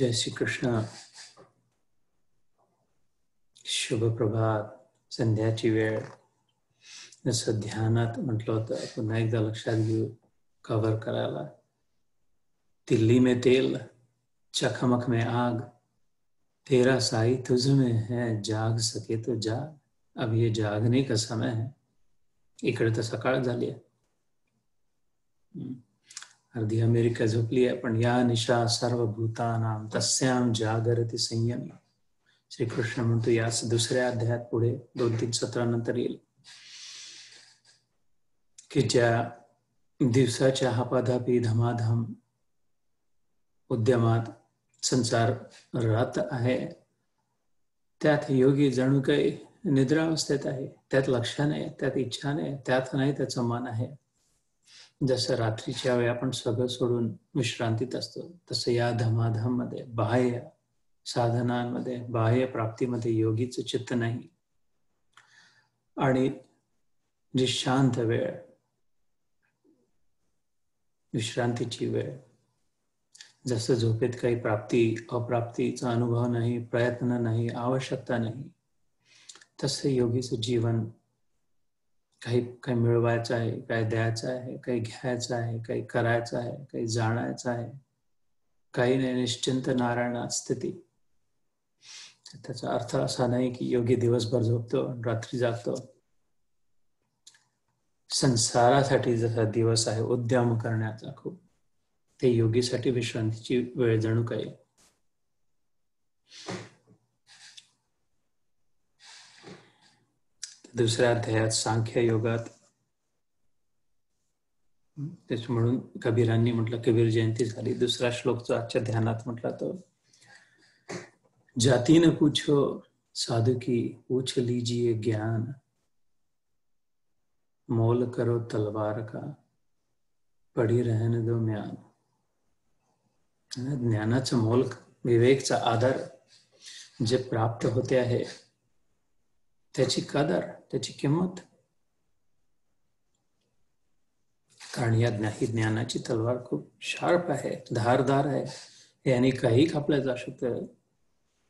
जय श्री कृष्ण। शुभ प्रभात संध्याची वेळ। जसं ध्यानात म्हटलं होतं, पुन्हा एकदा लक्षात घेऊ कव्हर करायला. दिल्ली में तेल चखमक में आग। तेरा साई तुझ में है, जाग सके तो जाग। अब ये जागने का समय है। इकडे तर सकाळ झाली आहे। अर्धी अमेरिका झोपली आहे पण या निशा सर्व भूतानाम तस्याम जागरती संयमी. श्रीकृष्ण म्हणतो याच दुसऱ्या अध्यायात पुढे दोन तीन सत्रानंतर येईल. की ज्या दिवसाच्या हापाधापी धमाधम उद्यमात संसार राहत आहे त्यात योगी जणू काही निद्रावस्थेत आहे त्यात लक्ष नाही त्यात इच्छा नाही त्यात नाही त्याचं मन आहे. जसं रात्रीच्या वेळी आपण सगळं सोडून विश्रांतीत असतो तसं या धमाधममध्ये बाह्य साधनांमध्ये बाह्य प्राप्तीमध्ये योगीचं चित्त नाही. आणि जी शांत वेळ विश्रांतीची वेळ जसं झोपेत काही प्राप्ती अप्राप्तीचा अनुभव नाही प्रयत्न नाही आवश्यकता नाही तसं योगीचं जीवन काही काही मिळवायचं आहे काही द्यायचं आहे काही घ्यायचं आहे काही करायचं आहे काही जाणायचं आहे. काही नाही निश्चिंत नारायण स्थिती. त्याचा अर्थ असा नाही की योगी दिवसभर झोपतो रात्री जागतो. संसारासाठी जसा दिवस आहे उद्यम करण्याचा खूप. ते योगीसाठी विश्रांतीची वेळ जणू काही. दुसऱ्या अध्यायात सांख्य योगात। तेच म्हणून कबीरांनी म्हटलं, कबीर जयंती झाली. दुसरा श्लोक जो आजच्या ध्यानात म्हटला तो जाती न पूछो, साधु की पूछ लीजिए ज्ञान। मोल करो तलवार का, पडी रहने दो म्यान. ज्ञानाचं मोल, विवेकचा आदर जे प्राप्त होते आहे त्याची कदर त्याची किंमत. कारण या ही ज्ञानाची तलवार खूप शार्प आहे धारधार आहे. याने काही कापल्या जाऊ शकतं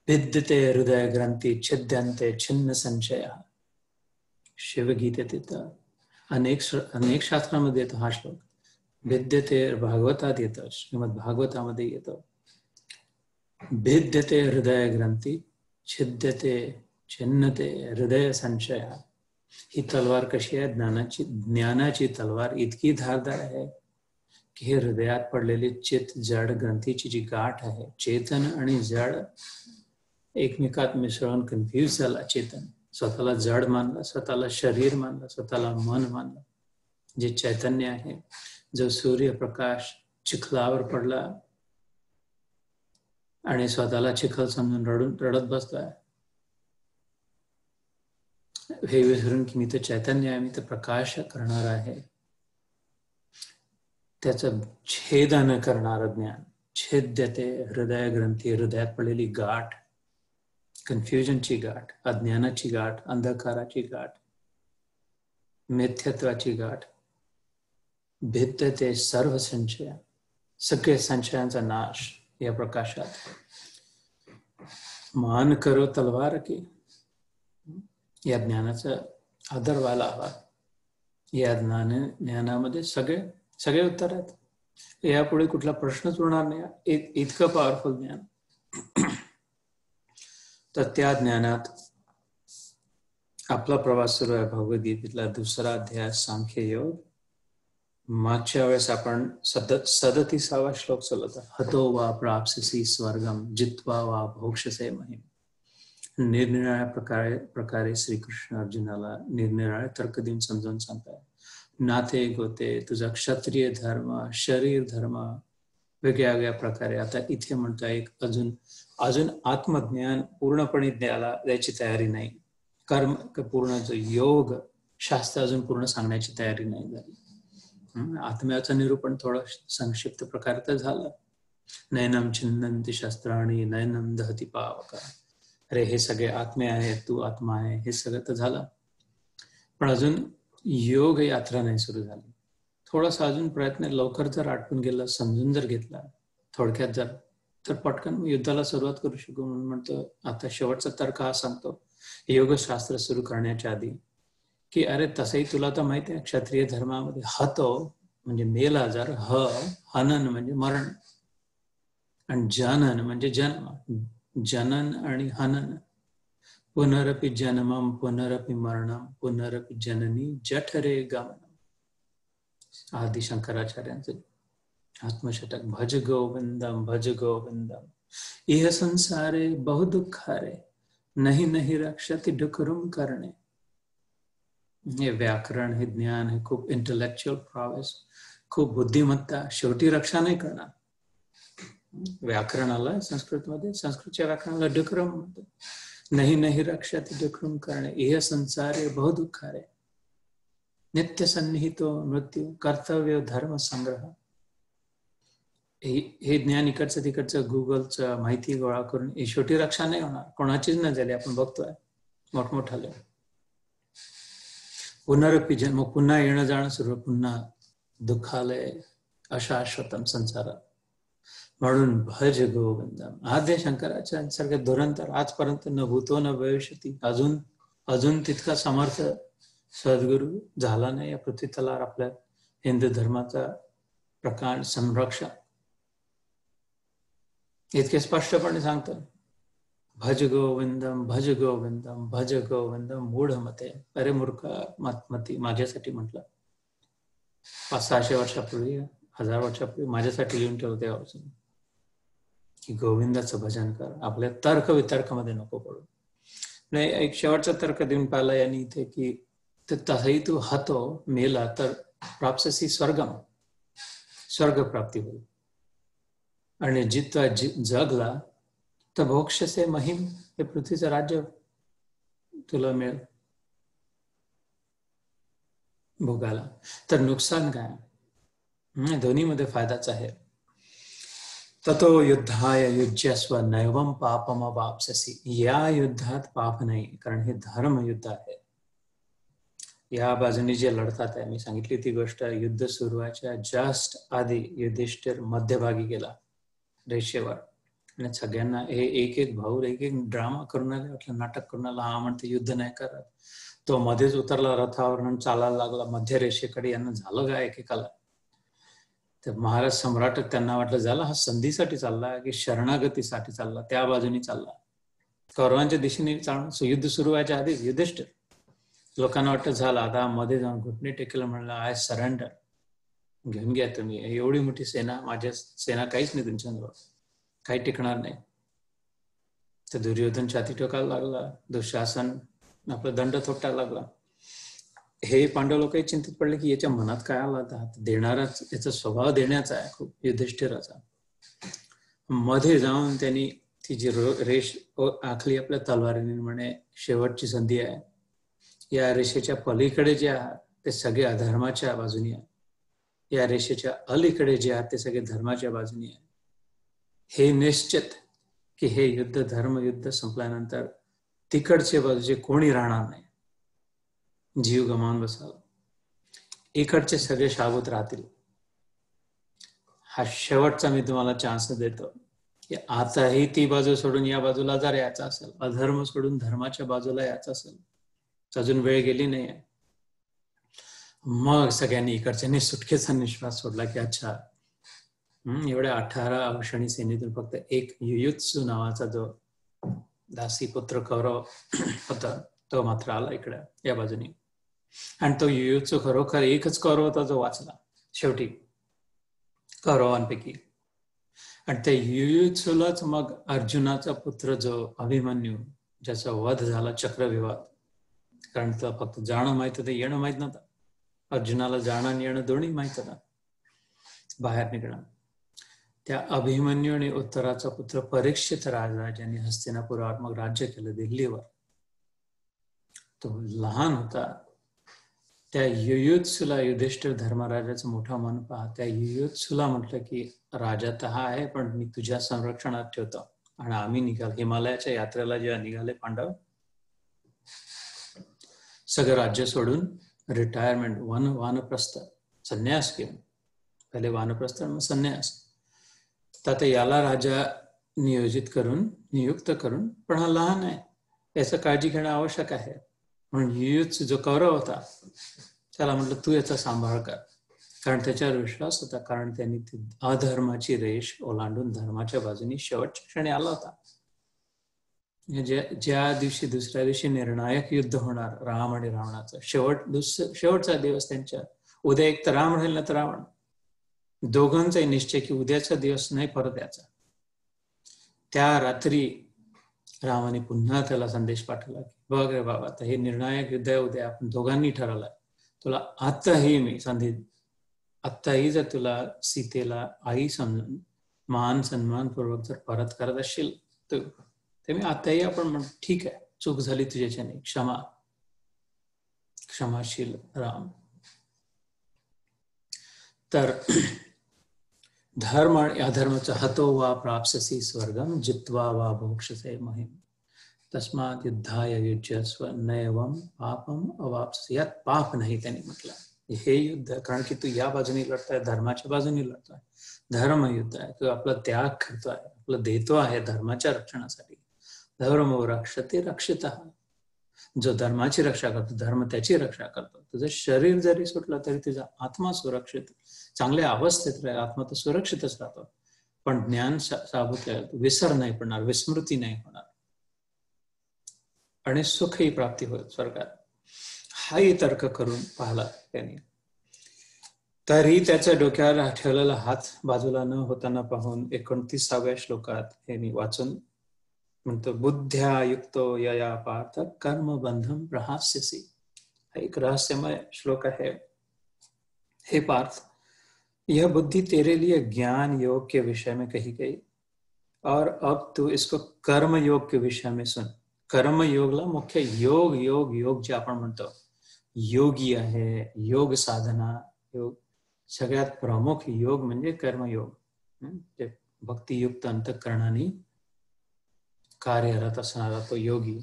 भिद्यते हृदय ग्रंथी छिद्यंते छिन्न संशय. शिवगीते तिथं. अनेक अनेक शास्त्रामध्ये येतो हा श्लोक. भिद्यते भागवतात येतं श्रीमद भागवतामध्ये येतं. भिद्यते हृदय ग्रंथी छिद्यते छिन्नते हृदय संशय। ही तलवार कशी आहे? ज्ञानाची ज्ञानाची तलवार इतकी धारदार आहे की हे हृदयात पडलेली चित जड ग्रंथीची जी गाठ आहे चेतन आणि जड एकमेकात मिसळून कन्फ्यूज झाला चेतन. स्वतःला जड मानलं स्वतःला शरीर मानलं स्वतःला मन मानलं. जे चैतन्य आहे जो सूर्यप्रकाश चिखलावर पडला आणि स्वतःला चिखल समजून रडून रडत बसतोय हे की मी तर चैतन्य आहे मी तर प्रकाश करणार आहे. त्याचं छेदन करणार ज्ञान छेद्यते हृदय ग्रंथी हृदयात पडलेली गाठ कन्फ्युजनची गाठ अज्ञानाची गाठ अंधकाराची गाठ मिथ्यत्वाची गाठ भिद्यते सर्व संशय सगळे संशयांचा नाश या प्रकाशात. मान करो तलवार की या ज्ञानाचा आदर व्हायला हवा. या ज्ञान ज्ञानामध्ये सगळे सगळे उत्तर आहेत. यापुढे कुठला प्रश्नच उरणार नाही. इतकं पॉवरफुल ज्ञान. तर त्या ज्ञानात आपला प्रवास सुरू आहे. भगवद्गीतेतला दुसरा अध्याय सांख्य योग. मागच्या वेळेस आपण सद सदतीसावा श्लोक चालवत हतो. वा प्राप्ससी स्वर्गम जित्वा वा भोक्षसे महिम. निरनिराळ्या प्रकारे प्रकारे श्रीकृष्ण अर्जुनाला निरनिराळे तर्क देऊन समजावून सांगताय नाते गोते तुझा क्षत्रिय धर्म शरीर धर्म वेगळ्या वेगळ्या प्रकारे. आता इथे म्हणतोय एक अजून अजून आत्मज्ञान पूर्णपणे द्यायला द्यायची तयारी नाही. कर्म पूर्ण जो योग शास्त्र अजून पूर्ण सांगण्याची तयारी नाही झाली. आत्म्याचं निरूपण थोडं संक्षिप्त प्रकारे तर झालं. नयनम छिन्नंती शस्त्राणी नयनम दहती पावका. अरे हे सगळे आत्मे आहे तू आत्मा आहे हे सगळं तर झालं. पण अजून योग यात्रा नाही सुरू झाली. थोडासा अजून प्रयत्न लवकर जर आटपून गेला समजून जर घेतला थोडक्यात जर तर पटकन युद्धाला सुरुवात करू शकू म्हणून म्हणतो. आता शेवटचा तर्क हा सांगतो. योगशास्त्र सुरू करण्याच्या आधी की अरे तसंही तुला तर माहिती आहे क्षत्रिय धर्मामध्ये हतो म्हणजे मेल आजार ह हनन म्हणजे मरण. आणि जनन म्हणजे जन्म. जनन आणि हनन. पुनरपि जन्मम पुनरपि मरणम पुनरपि जननी जठरे गमनम आदि शंकराचार्यांचे आत्मशतक. भज गोविंदम भज गोविंदम इह संसारे बहु दुःखारे, नहीं नाही रक्षती डुकरुम करणे. हे व्याकरण, हे ज्ञान, हे खूप इंटलेक्च्युअल प्रॉवेस खूप बुद्धिमत्ता, शेवटी रक्षा नाही करणार. व्याकरणाला संस्कृतमध्ये संस्कृतच्या व्याकरणाला डक्रम म्हणतात. नाही नाही रक्षात डुकरुम करणे हे संसारे बहुदुःखारे. नित्य सन्निहितो मृत्यू कर्तव्य धर्म संग्रह. हे ज्ञान इकडचं तिकडचं गुगलचं माहिती गोळा करून ही छोटी रक्षा नाही होणार. कोणाचीच नाही झाली आपण बघतोय. मोठमोठाले. पुनरपी जन्म पुन्हा येणं जाणं सुरू पुन्हा दुःखालय अशाश्वतम संसारात. म्हणून भज गोविंदम. आद्य शंकराच्या सारखे धुरंतर आजपर्यंत न भूतो न भविष्यती. अजून अजून तितका समर्थ सद्गुरू झाला नाही. या पृथ्वी तलावर आपल्या हिंदू धर्माचा प्रकार संरक्षण. इतके स्पष्टपणे सांगतो. भज गोविंदम भज गोविंदम भज गोविंदम मूढ मते. अरे मूर्ख मती माझ्यासाठी म्हटलं. पाच सहाशे वर्षापूर्वी हजार वर्षापूर्वी माझ्यासाठी लिहून ठेवते अजून. की गोविंदाचं भजन कर. आपल्या तर्क वितर्कामध्ये नको पडू. नाही एक शेवटचा तर्क देऊन पाहिला यांनी इथे की तसही तू हतो मेला तर प्राप्तसी स्वर्गम. स्वर्ग प्राप्ती होईल. आणि जितवा जगला तर भोक्षसे महिम. हे पृथ्वीचं राज्य तुला मिळेल. भोगाला तर नुकसान काय? दोन्हीमध्ये फायदाच आहे. ततो युद्धाय युज्यस्व नैवम पापम वापससी या युद्धात पाप नाही कारण हे धर्म युद्ध आहे. या बाजूनी जे लढतात आहे मी सांगितली ती गोष्ट युद्ध सुरुवाच्या व्हायच्या जस्ट आधी युधिष्ठिर मध्यभागी गेला रेषेवर. आणि सगळ्यांना हे एक एक भाऊ एक एक ड्रामा करून आले वाटलं नाटक करून आला हा म्हणते युद्ध नाही करत. तो मध्येच उतरला रथावर चालायला लागला मध्य रेषेकडे यांना झालं का एकेकाला? तर महाराज सम्राट त्यांना वाटलं झालं हा संधीसाठी चालला की शरणागतीसाठी चालला त्या बाजूनी चालला. कौरवांच्या दिशेने चालून युद्ध सुरू व्हायच्या आधीच युधिष्ठिर लोकांना वाटतं झालं आता मध्ये जाऊन घुटणे टेकलं म्हणलं आय सरेंडर घेऊन घ्या तुम्ही. एवढी मोठी सेना माझ्या सेना काहीच नाही तुमच्याजवळ काही टिकणार नाही. तर दुर्योधन छाती टोकायला लागला दुःशासन आपला दंड थोपटायला लागला. हे पांडव लोक चिंतित पडले की याच्या मनात काय आला आता? देणाराच याचा स्वभाव देण्याचा आहे खूप युधिष्ठिराचा. मध्ये जाऊन त्यांनी ती जी रेष आखली आपल्या तलवारीने म्हणे शेवटची संधी आहे. या रेषेच्या पलीकडे जे आहात ते सगळे अधर्माच्या बाजूनी आहे. या रेषेच्या अलीकडे जे आहात ते सगळे धर्माच्या बाजूनी आहे. हे निश्चित की हे युद्ध धर्म युद्ध संपल्यानंतर तिकडचे बाजूचे कोणी राहणार नाही जीव गमावून बसाल इकडचे सगळे शाबूत राहतील. हा शेवटचा मी तुम्हाला चान्स देतो. की आताही ती बाजू सोडून या बाजूला जर यायचा असेल अधर्म सोडून धर्माच्या बाजूला यायचा असेल अजून वेळ गेली नाही मग सगळ्यांनी इकडच्यानी सुटकेचा निश्वास सोडला की अच्छा हम्म एवढ्या अठरा औषणी सेनेतून फक्त एक युयुत्सू नावाचा जो दासी पुत्र कौरव होता तो मात्र आला इकडे या बाजूने. आणि तो युयुत्सू खरोखर एकच कौरव होता जो वाचला शेवटी कौरवांपैकी. आणि त्या युयुत्सूलाच मग अर्जुनाचा पुत्र जो अभिमन्यू ज्याचा वध झाला चक्रविवाद कारण तर फक्त जाणं माहीत होतं येणं माहीत नव्हतं. अर्जुनाला जाणं आणि येणं दोन्ही माहीत होता. बाहेर निघणं. त्या अभिमन्यू आणि उत्तराचा पुत्र परीक्षित राजा ज्यांनी हस्तिनापुरावर मग राज्य केलं दिल्लीवर. तो लहान होता त्या युयुत्सुला युधिष्ठिर धर्मराजाचा मोठा मन पहा त्या युयुत्सुला म्हटलं की राजा तर हा आहे पण मी तुझ्या संरक्षणात ठेवतो. आणि आम्ही निघाल हिमालयाच्या यात्रेला जेव्हा निघाले पांडव सगळं राज्य सोडून रिटायरमेंट वन वानप्रस्थ संन्यास घेऊन. पहिले वानप्रस्थ मग संन्यास. तर आता याला राजा नियोजित करून नियुक्त करून पण हा लहान आहे. याचं काळजी घेणं आवश्यक आहे. म्हणून युयुत्स जो कौरव होता त्याला म्हटलं तू याचा सांभाळ कर. कारण त्याच्यावर विश्वास होता कारण त्यांनी ती अधर्माची रेष ओलांडून धर्माच्या बाजूनी शेवटच्या क्षणी आला होता. म्हणजे ज्या ज्या दिवशी दुसऱ्या दिवशी निर्णायक युद्ध होणार राम आणि रावणाचं शेवट दुस शेवटचा दिवस त्यांच्या उद्या एक तर राम राहील ना तर रावण. दोघांचाही निश्चय की उद्याचा दिवस नाही परत याचा त्या रात्री रामाने पुन्हा त्याला संदेश पाठवला की बघ रे बाबा आता हे निर्णायक युद्ध उद्या आपण दोघांनी ठरवलंय तुला आत्ताही मी संधी आत्ताही जर तुला सीतेला आई समजून मान सन्मानपूर्वक जर परत करत असशील तर ते मी आताही आपण म्हण ठीक आहे चूक झाली तुझ्याच्याने क्षमा. क्षमाशील राम. तर धर्म आणि अधर्माचा हतो वा प्राप्ससी स्वर्गम जित्वा वा भोक्षसे महिम तस्मात युद्धाय युज्यस्व नयवम पापम अवापस यात पाप नाही त्यांनी म्हटलं. हे युद्ध कारण की तू या बाजूने लढताय धर्माच्या बाजूने लढतोय. धर्म युद्ध आहे तू आपला त्याग करतोय आपलं देतो आहे धर्माच्या रक्षणासाठी. धर्म रक्षते रक्षित। जो धर्माची रक्षा करतो धर्म त्याची रक्षा करतो. तुझं शरीर जरी सुटलं तरी तुझा आत्मा सुरक्षित चांगल्या अवस्थेत राहील आत्मा तर सुरक्षितच राहतो. पण ज्ञान साबूत विसर नाही पडणार विस्मृती नाही होणार. आणि सुखही प्राप्ती होईल स्वर्गात. हाही तर्क करून पाहला त्यांनी. तरी त्याच्या डोक्यावर ठेवलेला हात बाजूला न होताना पाहून एकोणतीसाव्या श्लोकात यांनी वाचून म्हणतो बुद्ध्या युक्तो यया पार्थ कर्म बंधम रहस्यसी एक रहस्यमय श्लोक है हे पार्थ, यह बुद्धि तेरे लिए ज्ञान योग के विषय में कही गई और अब तू इसको कर्म योग के विषय में सुन. कर्म योगला मुख्य योग योग योग जे आपण म्हणतो. योगी आहे योग साधना, योग सगळ्यात प्रमुख योग म्हणजे कर्मयोग. ते भक्तियुक्त अंतकरणाने कार्यरत असणारा तो योगी.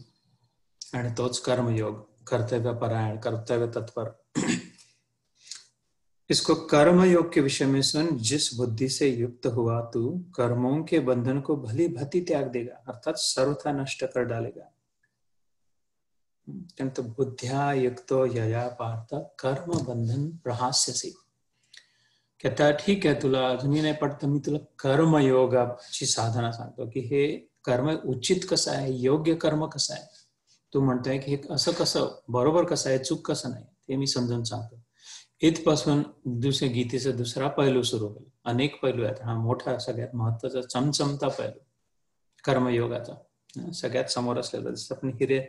आणि तोच कर्मयोग, कर्तव्य परायण, कर्तव्य तत्पर. इसको कर्म योग के विषय में सुन, जिस बुद्धि से युक्त हुआ तू, कर्मों के बंधन को भली भती त्याग देगा, अर्थात सर्वथा नष्ट कर डालेगा। त्यानंतर बुद्ध्या युक्तो यया पार्थ कर्म बंधन प्रहास्यसी कहता ठीक आहे तुला अजूनही नाही पडतं मी तुला कर्मयोगाची साधना सांगतो की हे कर्म उचित कसं आहे योग्य कर्म कसं आहे तू म्हणतोय की हे असं कसं बरोबर कसं आहे चूक कसं नाही ते मी समजून सांगतो इथपासून दुसऱ्या गीतेचा दुसरा पैलू सुरू होईल अनेक पैलू आहेत हा मोठा सगळ्यात महत्त्वाचा चमचमता पैलू कर्मयोगाचा सगळ्यात समोर असलेला जसं आपण हिरे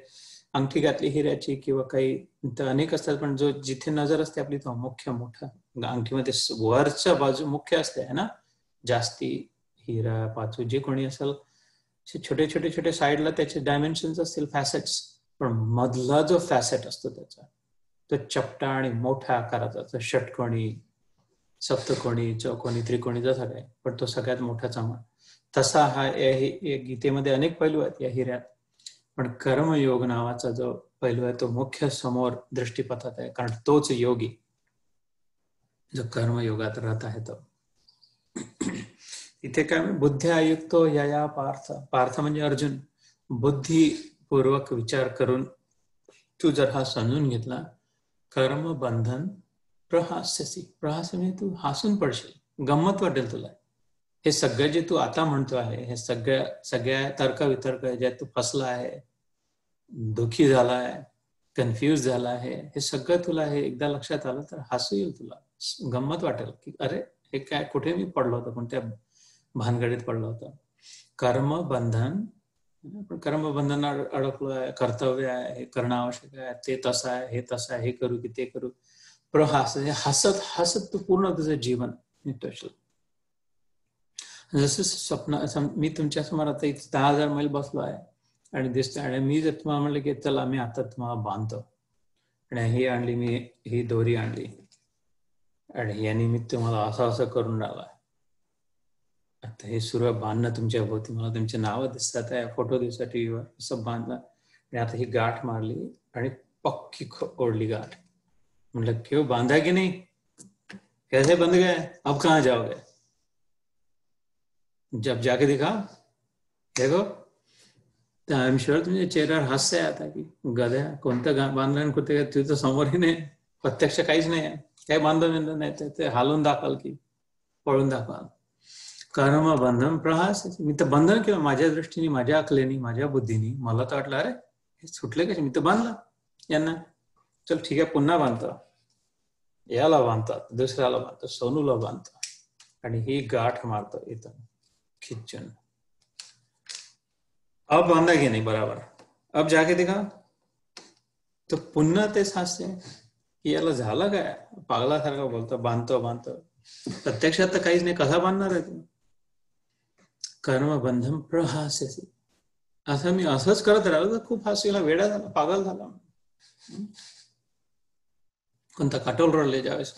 अंगठी घातली हिऱ्याची किंवा काही तर अनेक असतात पण जो जिथे नजर असते आपली तो मुख्य मोठा. अंगठीमध्ये वरच्या बाजू मुख्य असते है ना? जास्ती हिरा पाचू जे कोणी असेल छोटे छोटे छोटे साईडला त्याचे डायमेन्शन असतील फॅसेट्स पण मधला जो फॅसेट असतो त्याचा तो चपटा आणि मोठ्या आकाराचा षटकोणी सप्तकोणी चौकोणी त्रिकोणी जसा काय पण तो सगळ्यात मोठा चमा तसा हा गीतेमध्ये अनेक पैलू आहेत या हिऱ्यात. पण कर्मयोग नावाचा जो पैलू आहे तो मुख्य समोर दृष्टीपथात आहे. कारण तोच योगी जो कर्मयोगात राहत आहे तो. इथे काय बुद्धी आयुक्तो या पार्थ पार्थ म्हणजे अर्जुन. बुद्धिपूर्वक विचार करून तू जर हा समजून घेतला कर्म बंधन प्रहास्यसी. प्रहास्य म्हणजे तू हसून पडशील गंमत वाटेल तुला. हे सगळं जे तू आता म्हणतो आहे हे सगळ्या सगळ्या तर्क वितर्क ज्यात तू फसला आहे दुखी झाला आहे कन्फ्युज झाला आहे हे सगळं तुला हे एकदा लक्षात आलं तर हसू येईल तुला. गंमत वाटेल की अरे हे काय कुठे मी पडलो होतो कोणत्या भानगडीत पडलं होतं. कर्म बंधन पण कर्मबंधन अडकलो आहे कर्तव्य आहे हे करणं आवश्यक आहे ते तसं आहे हे तसं आहे हे करू की ते करू. प्रहास हसत हसत तू पूर्ण तुझं जीवन निटवशील जसं स्वप्न मी तुमच्यासमोर आता दहा हजार मैल बसलो आहे. आणि दिसतोय आणि मी जर तुम्हाला म्हणलं की चला मी आता तुम्हाला बांधतो आणि ही आणली मी ही दोरी आणली आणि याने मी तुम्हाला असं असं करून राहिलाय आता हे सुरू बांधणं तुमच्या भोवती मला तुमचे नावं दिसतात फ़ोटो दिसतात टीव्हीवर असं बांधलं आणि आता ही गाठ मारली आणि पक्की ओढली गाठ मतलब क्यों बांधा कि नहीं कैसे बंद गए अब कहा जाओगे जब जाके दिखा देखो आय एम शुअर तुमच्या चेहऱ्यावर हास्य आहे आता की गद्या कोणतं गा बांधलं कुठे तुझं समोरही नाही प्रत्यक्ष काहीच नाही आहे. काही बांधव बिंधव नाही ते हालून दाखवाल की पळून दाखवाल. कर्म बंधन प्रहास मी तर बंधन केलं माझ्या दृष्टीने माझ्या अकलेनी माझ्या बुद्धीने. मला तर वाटलं अरे हे सुटले कसे मी तर बांधलं यांना. चल ठीक आहे पुन्हा बांधतो. याला बांधतात दुसऱ्याला बांधतो सोनूला बांधतो आणि ही गाठ मारतो इथं खिचून अब बांधा की नाही? बराबर। अब जाके दिखा तो पुन्हा तेच हास्य की याला झालं काय पागलासारखं बोलतो, बांधतो बांधतो। प्रत्यक्षात तर काहीच नाही कसा बांधणार आहे तू कर्मबंधम प्रहास्यसी। असं मी असंच करत राहिलो तर खूप वेडा झाला, पागल झाला कोणता काटोल रडले ज्यावेळेस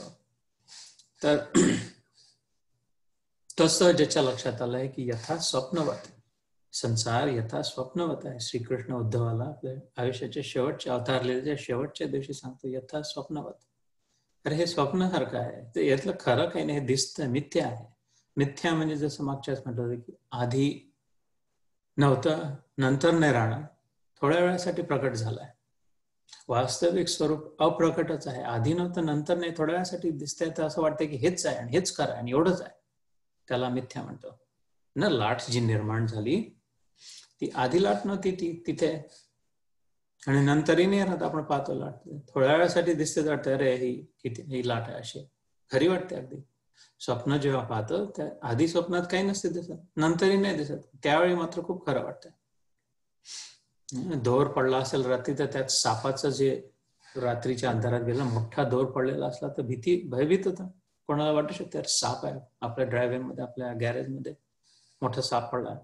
तर तसं ज्याच्या लक्षात आलंय की यथा स्वप्नवत। संसार यथा स्वप्नवत आहे. श्रीकृष्ण उद्धवाला आपल्या आयुष्याच्या शेवटच्या अवतारलेल्या शेवटच्या दिवशी सांगतो यथा स्वप्नवत. अरे हे स्वप्नासारखं आहे? ते यातलं खरं काही नाही हे दिसतं मिथ्या आहे. मिथ्या म्हणजे जसं मागच्याच म्हटलं होतं की आधी नव्हतं नंतर नाही राहणार. थोड्या वेळासाठी प्रकट झालाय. वास्तविक स्वरूप अप्रकटच आहे. आधी नव्हतं नंतर नाही. थोड्या वेळासाठी दिसतंय तर असं वाटतं की हेच आहे आणि हेच करा आणि एवढंच आहे. त्याला मिथ्या म्हणतो. ना लाट जी निर्माण झाली ती आधी लाट नव्हती ती तिथे. आणि नंतरही नाही राहत आपण पाहतो लाट. थोड्या वेळासाठी दिसते वाटतं अरे ही किती ही लाट आहे अशी. खरी वाटते अगदी. स्वप्न जेव्हा पाहतो त्या आधी स्वप्नात काही नसते दिसत. नंतरही नाही दिसत. त्यावेळी मात्र खूप खरं वाटतं. धोर पडला असेल रात्री तर त्यात सापाचं जे रात्रीच्या अंधारात गेला मोठा दोर पडलेला असला तर भीती भयभीत होता. कोणाला वाटू शकते साप आहे. आपल्या ड्रायव्हिंगमध्ये आपल्या गॅरेजमध्ये मोठा साप पडला.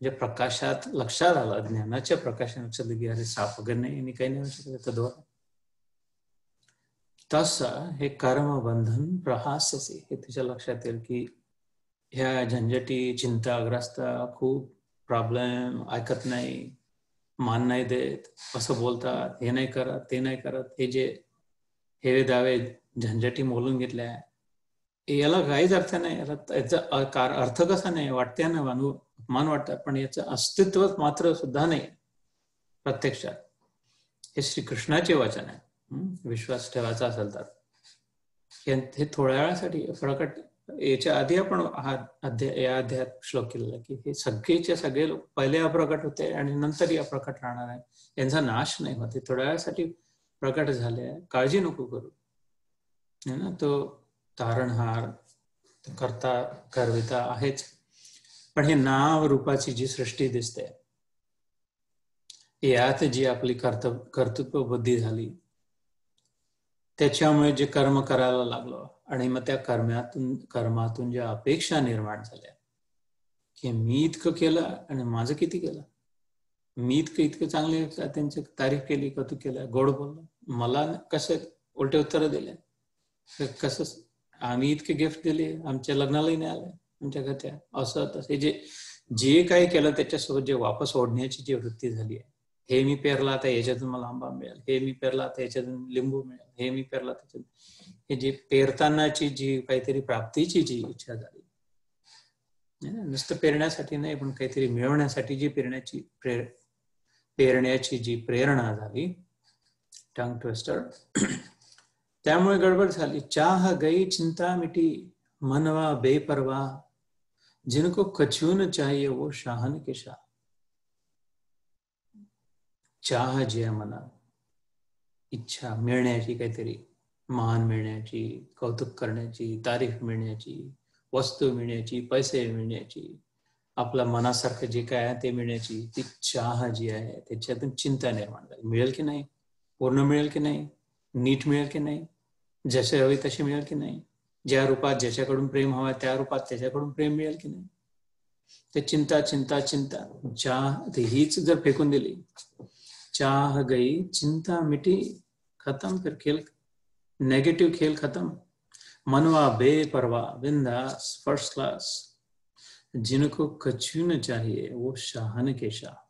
म्हणजे प्रकाशात लक्षात आलं ज्ञानाच्या प्रकाशात लक्षात की अरे साप वगैरे नाही आणि काही नाही शकत दोर तस हे कर्मबंधन प्रहासचे हे तुझ्या लक्षात येईल की ह्या झंझटी चिंताग्रस्त खूप प्रॉब्लेम ऐकत नाही मान नाही देत असं बोलतात हे नाही करत ते नाही करत हे जे हे दावे झंझटी मोलून घेतल्या याला काहीच अर्थ नाही याचा अर्थ कसा नाही वाटते ना अनु अपमान वाटतं पण याचं अस्तित्व मात्र सुद्धा नाही प्रत्यक्षात. हे श्रीकृष्णाचे वचन आहे. विश्वास ठेवायचा असेल तर. हे थोड्या वेळासाठी प्रकट याच्या आधी आपण हा अध्याय या अध्यायात श्लोक केलेला की हे सगळेचे सगळे लोक पहिले अप्रकट होते आणि नंतरही अप्रकट राहणार आहे. यांचा नाश नाही होते. थोड्या वेळासाठी प्रकट झाले काळजी नको करू. ना तो तारणहार करता करविता आहेच पण हे नाव रूपाची जी सृष्टी दिसते यात जी आपली कर्तव्य कर्तृत्व बुद्धी झाली त्याच्यामुळे जे कर्म करायला लागलो आणि मग त्या कर्मातून कर्मातून ज्या अपेक्षा निर्माण झाल्या की मी इतकं केलं आणि माझं किती केलं? मी इतकं इतकं चांगले त्यांची तारीफ केली कौतुक केलं गोड बोललं. मला कसे उलटे उत्तर दिले? कसं आम्ही इतके गिफ्ट दिले आमच्या लग्नालाही नाही आले आमच्या घरच्या. असं तसे. जे जे काही केलं त्याच्यासोबत जे वापस ओढण्याची जी वृत्ती झाली आहे हे मी पेरला आता याच्यातून मला आंबा मिळेल. हे मी पेरला आता याच्यातून लिंबू मिळेल. हे मी पेरला त्याच्यातून हे जी पेरतानाची जी काहीतरी प्राप्तीची जी इच्छा झाली नुसतं पेरण्यासाठी नाही पण काहीतरी मिळवण्यासाठी जी पेरण्याची प्रेर पेरण्याची जी प्रेरणा झाली टंग ट्विस्टर गडबड चाह, गई, चिंता मिटी मनवा, बेपरवा, जिनको कछून चाहिए वो शाहन के शाह। चाह जी आहे मनात इच्छा, मिळण्याची काहीतरी, मान मिळण्याची, कौतुक करण्याची, तारीफ़ मिळण्याची, वस्तू मिळण्याची, पैसे मिळण्याची, आपल्या मनासारखं जे काय आहे ते मिळण्याची, ती चाह जी आहे, त्याच्यातून चिंता निर्माण झाली. मिळेल की नाही? पूर्ण मिळेल की नाही? नीट मिळेल की नाही? जसे हवे तसे मिळेल की नाही? ज्या रूपात ज्याच्याकडून प्रेम हवा त्या रूपात त्याच्याकडून प्रेम मिळेल की नाही? ते चिंता चिंता चिंता. चाह हीच जर फेकून दिली, चाह गई, चिंता मिटी खत्म फिर खेल नेगेटिव खेल खत्म. मनवा बेपरवा, बिंदास फ़र्स्ट क्लास जिनको कछु न चाहिए, वो शाहन के शाह.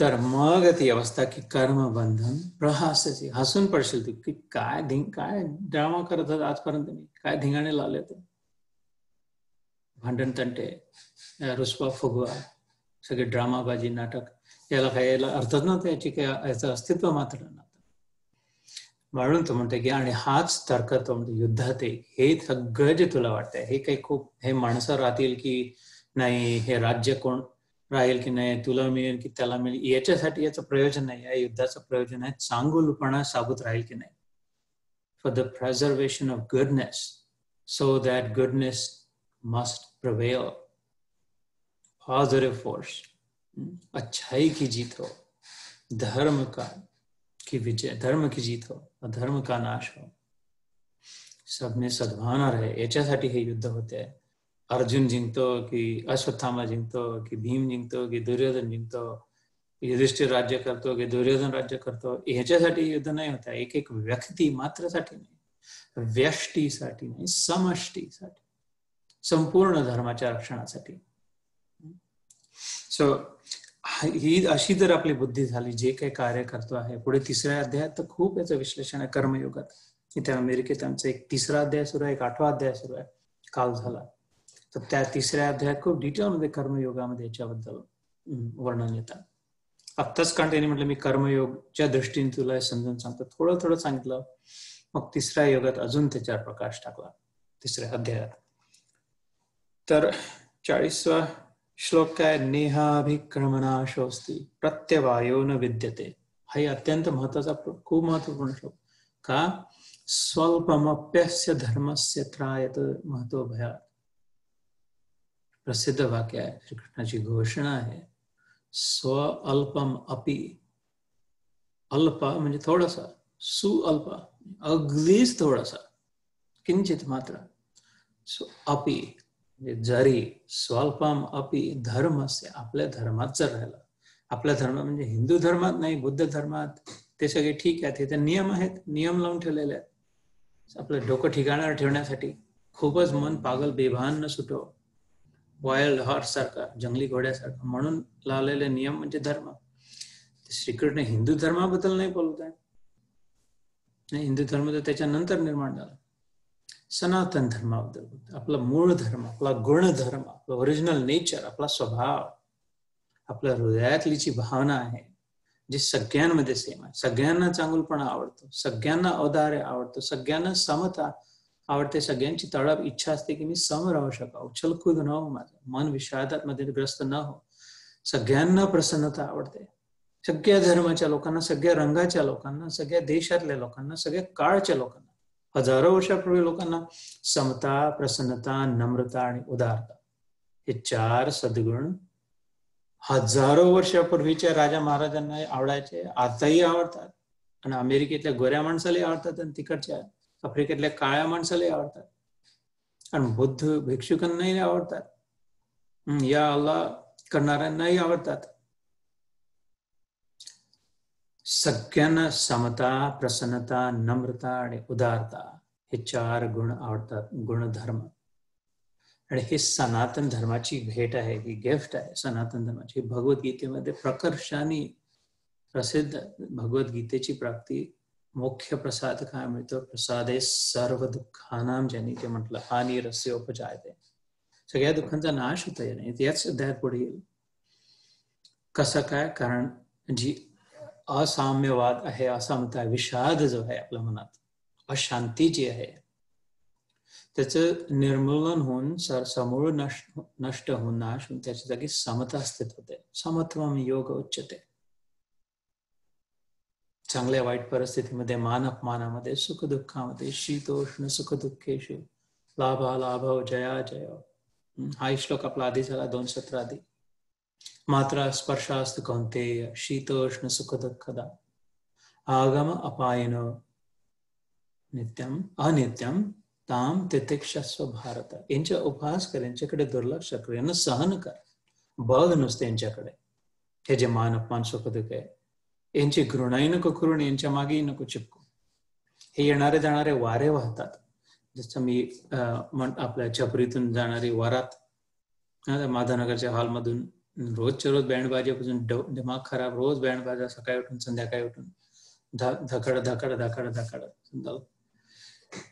तर मग ती अवस्था की कर्म बंधन प्रहासाची हसून पडशील तू. की काय धिंग काय ड्रामा करत आजपर्यंत मी? काय धिंगाणे लावले होते? भांडण तंटे रुसवा फुगवा सगळे ड्रामाबाजी नाटक. याला काही याला अर्थच नव्हता याची काही याचं अस्तित्व मात्र नव्हतं. म्हणून तो म्हणते की आणि हाच तर्क तो म्हणतो युद्धात हे सगळं जे तुला वाटतंय हे काही खूप हे माणसं राहतील की नाही हे राज्य कोण राहील की नाही तुला मिळेल की त्याला मिळेल याच्यासाठी याचं प्रयोजन नाही, या युद्धाचं प्रयोजन आहे. चांगुलपणा साबूत राहील की नाही for the preservation of goodness so that goodness must prevail positive force अच्छाई की जीत हो. धर्म का की विजय, धर्म की जीत हो, अधर्म का नाश हो. सबने सद्भावना रहे. याच्यासाठी हे युद्ध होते. अर्जुन जिंकतो की अश्वत्थामा जिंकतो, की भीम जिंकतो, की दुर्योधन जिंकतो युधिष्ठिर राज्य करतो, की दुर्योधन राज्य करतो. ह्याच्यासाठी युद्ध नाही होता एक एक व्यक्ती मात्रसाठी नाही. व्यष्टीसाठी नाही, समष्टीसाठी. संपूर्ण धर्माच्या रक्षणासाठी. सो ही अशी जर आपली बुद्धी झाली, जे काही कार्य करतो आहे, पुढे तिसऱ्या अध्यायात तर खूप याचं विश्लेषण आहे कर्मयुगात. इथे अमेरिकेत आमचा एक तिसरा अध्याय सुरू आहे, एक आठवा अध्याय सुरू आहे. काल झाला. तर त्या तिसऱ्या अध्यायात खूप डिटेलमध्ये कर्मयोगामध्ये याच्याबद्दल वर्णन येतात आत्ताच कारण त्यांनी म्हटलं मी कर्मयोगच्या दृष्टीने तुला समजून सांगतो. थोडं थोडं सांगितलं. मग तिसऱ्या योगात अजून त्याच्यावर प्रकाश टाकला तिसऱ्या अध्यायात. तर चाळीसवा श्लोक काय? नेहाभिक्रमणाशोस्ती प्रत्यवायो न विद्यते. हा अत्यंत महत्त्वाचा खूप महत्त्वपूर्ण श्लोक. का? स्वल्पमप्यस्य धर्मस्य त्रायत महत्त्व भयात. प्रसिद्ध वाक्य आहे. श्रीकृष्णाची घोषणा आहे स्व अल्पम अपि अल्प म्हणजे थोडासा सुअल्प अगदीच थोडासा किंचित मात्र सो अपि म्हणजे जरी स्वल्पम अपि धर्म असे आपल्या धर्मात जर राहिला आपल्या धर्म म्हणजे हिंदू धर्मात नाही बुद्ध धर्मात ते सगळे ठीक आहेत ते नियम आहेत नियम लावून ठेवलेले आहेत. आपलं डोकं ठिकाणावर ठेवण्यासाठी खूपच मन पागल बेभान न सुटो. वाईल्ड हॉर्स सारखा जंगली घोड्यासारखा म्हणून लावलेले नियम म्हणजे धर्म. श्रीकृष्ण हिंदू धर्माबद्दल नाही बोलत आहे. हिंदू धर्म तर त्याच्यानंतर निर्माण झाला. सनातन धर्माबद्दल बोलतो. आपला मूळ धर्म आपला गुणधर्म आपला ओरिजिनल नेचर आपला स्वभाव आपल्या हृदयातली जी भावना आहे जी सगळ्यांमध्ये सेम आहे. सगळ्यांना चांगलपणा आवडतो सगळ्यांना औदार्य आवडतो सगळ्यांना समता आवडते सगळ्यांची तळप इच्छा असते की मी सम राहू शका उछलखुद न हो माझं. मन विषादात मध्ये ग्रस्त न हो. सगळ्यांना प्रसन्नता आवडते. सगळ्या धर्माच्या लोकांना सगळ्या रंगाच्या लोकांना सगळ्या देशातल्या लोकांना सगळ्या काळच्या लोकांना हजारो वर्षापूर्वी लोकांना समता प्रसन्नता नम्रता आणि उदारता हे चार सद्गुण हजारो वर्षापूर्वीच्या राजा महाराजांना आवडायचे. आताही आवडतात. आणि अमेरिकेतल्या गोऱ्या माणसालाही आवडतात आणि तिकडच्या आफ्रिकेतल्या काळ्या माणसालाही आवडतात. आणि बुद्ध भिक्षुकांनाही आवडतात. या अल्ला करणाऱ्यांनाही आवडतात. सगळ्यांना समता प्रसन्नता नम्रता आणि उदारता हे चार गुण आवडतात गुणधर्म. आणि हे सनातन धर्माची भेट आहे ही गिफ्ट आहे सनातन धर्माची. भगवद्गीतेमध्ये प्रकर्षाने प्रसिद्ध भगवद्गीतेची प्राप्ती मुख्य प्रसाद काय मिळतो प्रसादे सर्व दुःखानाम ज्यांनी ते म्हटलं हानी रस्य उपजायते. सगळ्या दुःखांचा नाश होता नाही याच अध्यायात पुढे येईल कसं काय? कारण जी असाम्यवाद आहे असामता विषाद जो आहे आपल्या मनात अशांती जी आहे त्याचं निर्मूलन होऊन सर समूळ नष्ट नष्ट होऊन नाश होऊन त्याच्या जागी समता स्थित होते. समत्वम योग उच्चते चांगल्या वाईट परिस्थितीमध्ये मान अपमानामध्ये सुख दुःखामध्ये शीतोष्ण सुख दुःखेशु लाभा लाभव जया. जय हा श्लोक आपला आधी झाला दोन सत्र आधी. मात्र स्पर्शास्त कौंतेय शीतोष्ण सुख दुःखदा आगम अपायन नित्यम अनित्यम ताम तितिक्षस्व भारत. यांच्या उपहास कर यांच्याकडे दुर्लक्ष कर यांना सहन कर. बघ नुसते यांच्याकडे. हे जे मान अपमान सुख दुःख आहे यांची घृणाही नको करून यांच्या मागेही नको चिपकू. हे येणारे जाणारे वारे वाहतात. जसं मी आपल्या छपरीतून जाणारी वरात माधवनगरच्या हॉलमधून रोजच्या रोज बँड बाजेपासून दिमाग खराब रोज बँड बाजा सकाळी उठून संध्याकाळी उठून धकड धकड धकड धकड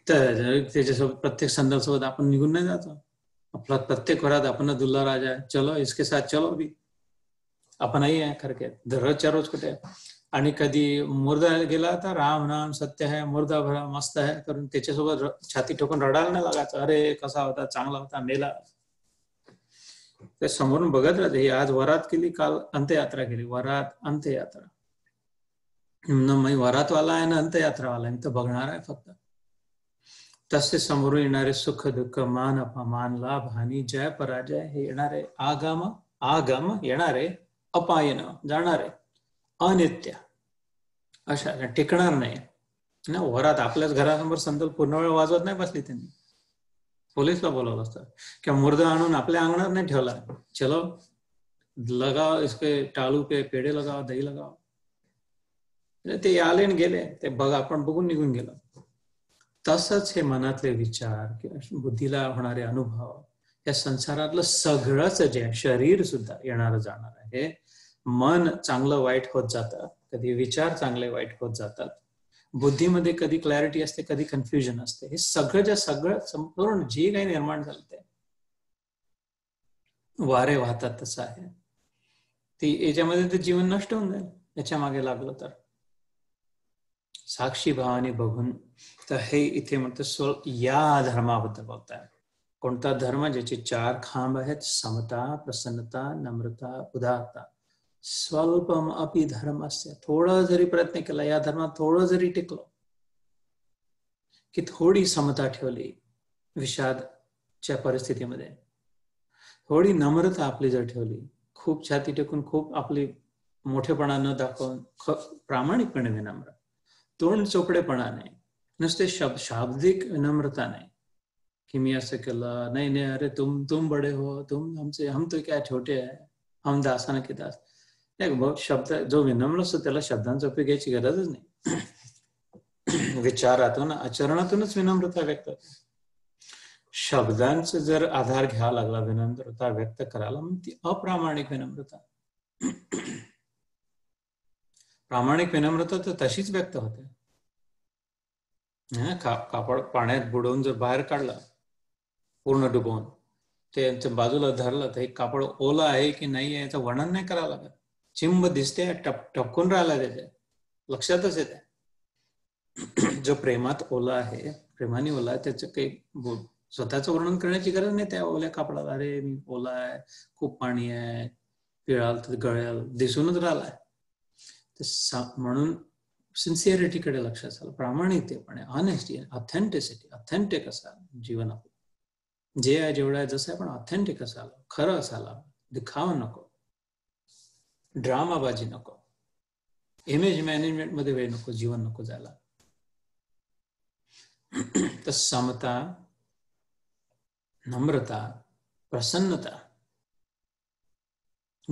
तर त्याच्यासोबत प्रत्येक संदर्भासोबत आपण निघून नाही जातो. आपला प्रत्येक घरात आपण दुल्ला राजा चलो इसके साथ चलो भी. आपणही आहे करके रोजच्या रोज कुठे? आणि कधी मुर्दा गेला तर राम, नाम, सत्य है, मुर्दा भरा, मस्त है, करून त्याच्यासोबत छाती ठोकून रडायला नाही लागायचं. अरे, कसा होता, चांगला होता, मेला. ते समोरून बघत राहते. आज वरात केली, काल अंत्ययात्रा केली. वरात, अंत्ययात्रा. मी वरातवाला आहे ना, अंत्ययात्रावाला आहे. तर बघणार आहे फक्त. तसे समोरून येणारे सुख, दुःख, मान, अपमान, लाभ, हानी, जय, पराजय, हे येणारे आगम आगम येणारे, अपायन जाणारे. अनित्य. अशा टिकणार नाही. ना वरात आपल्याच घरासमोर संदल पूर्ण वेळ वाजवत नाही बसली त्यांनी. पोलीसला बोलावलं असतं. किंवा मुर्दा आणून आपल्या अंगणात नाही ठेवला. चलो लगाव इसके टाळू पे पेढे लगाव दही लगाव. म्हणजे ते आले आणि गेले. ते बघा आपण बघून निघून गेलो. तसंच हे मनातले विचार किंवा बुद्धीला होणारे अनुभव या संसारातलं सगळंच जे शरीर सुद्धा येणार जाणार आहे. मन चांगलं वाईट होत जातं कधी विचार चांगले वाईट होत जातात बुद्धीमध्ये कधी क्लॅरिटी असते कधी कन्फ्युजन असते हे सगळं जे सगळं संपूर्ण जे काही निर्माण झालं ते वारे वाहतात तसं आहे. ती याच्यामध्ये ते जीवन नष्ट होऊन जाईल याच्या मागे लागलं तर. साक्षी भावाने बघून तर हे इथे म्हणतं स्व या धर्माबद्दल बोलताय. कोणता धर्म ज्याचे चार खांब आहेत? समता प्रसन्नता नम्रता उदारता. स्वल्पम अपि धर्म असते थोडं जरी प्रयत्न केला या धर्मात थोडं जरी टिकलो की थोडी समता ठेवली विषादच्या परिस्थितीमध्ये थोडी नम्रता आपली जर ठेवली खूप छाती टेकून खूप आपली मोठेपणा न दाखवून प्रामाणिकपणे विनम्र तोंड चोपडेपणा नाही नुसते शब्द शाब्दिक विनम्रता नाही कि मी असं केलं नाही नाही अरे तुम तुम बडे हो तुम हमसे हम तो क्या छोटे आहे हम दासाना की दास एक शब्द जो विनम्र असतो त्याला शब्दांचा उपयोग घ्यायची गरजच नाही. विचारातून आचरणातूनच विनम्रता व्यक्त होते. शब्दांचा जर आधार घ्यावा लागला विनम्रता व्यक्त करायला मग ती अप्रामाणिक विनम्रता. प्रामाणिक विनम्रता तर तशीच व्यक्त होते. कापड पाण्यात बुडवून जर बाहेर काढला पूर्ण डुबवून ते बाजूला धरलं तर हे कापड ओलं आहे की नाही आहे याचं वर्णन नाही करावं लागत. चिंब दिसते टप टपकून राहिला त्याच्या. लक्षातच येते जो प्रेमात ओला आहे प्रेमाने ओला आहे त्याचं काही स्वतःचं वर्णन करण्याची गरज नाही त्या ओल्या कापडाला. अरे मी ओला आहे खूप पाणी आहे पिळाल तर गळ्याल दिसूनच राहिलाय. म्हणून सिन्सिअरिटीकडे लक्ष असाल प्रामाणिकतेपणे ऑनेस्टी ऑथेंटिसिटी ऑथेंटिक असाल जीवन आपलं जे आहे जेवढं आहे जसं आहे पण ऑथेंटिक असाल. खरं असायला दिखावं नको. ड्रामाबाजी नको. इमेज मॅनेजमेंटमध्ये वेळ नको जीवन नको झाला तर समता नम्रता प्रसन्नता.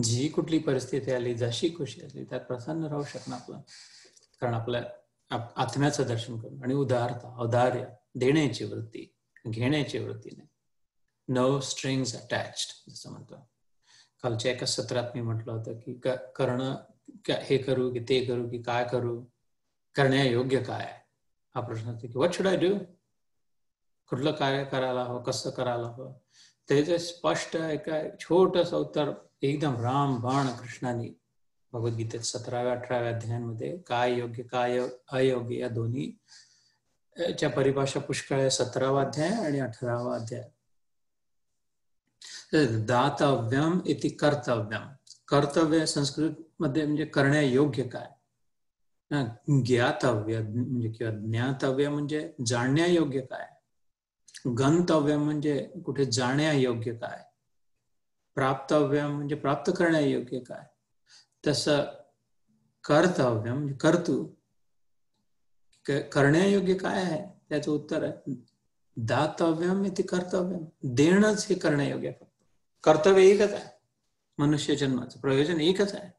जी कुठली परिस्थिती आली जशी खुशी आली त्यात प्रसन्न राहू शकणं आपलं. कारण आपल्या आत्म्याचं दर्शन करून आणि उदारता औदार्य देण्याची वृत्ती घेण्याची वृत्तीने नो स्ट्रिंग्स अटॅच्ड जसं म्हणतो. कालच्या एका सत्रात मी म्हटलं होतं की करणं हे करू की ते करू की काय करू? करण्या योग्य काय? हा प्रश्न की वट शुड आय डू कुठलं काय करायला हवं? कसं करायला हवं? त्याचं स्पष्ट एका छोटस उत्तर एकदम राम बाण कृष्णाने भगवद्गीतेत सतराव्या, अठराव्या अध्यायांमध्ये काय योग्य, काय अयोग्य या दोन्ही च्या परिभाषा पुष्कळ आहे. सतरावा अध्याय आणि अठरावा अध्याय. दातव्यम इति कर्तव्यम। कर्तव्य संस्कृत मध्ये म्हणजे करण्यायोग्य काय? ज्ञातव्य, म्हणजे किंवा ज्ञातव्य म्हणजे जाणण्यायोग्य काय? गंतव्य म्हणजे कुठे जाण्यायोग्य काय? प्राप्तव्य म्हणजे प्राप्त करण्यायोग्य काय? तस कर्तव्य कर्तू. करण्यायोग्य काय आहे? त्याचं उत्तर आहे, दातव्यम इथे कर्तव्यम. देणंच हे करण्यायोग्य फक्त. कर्तव्य एकच आहे. मनुष्य जन्माचं प्रयोजन एकच आहे.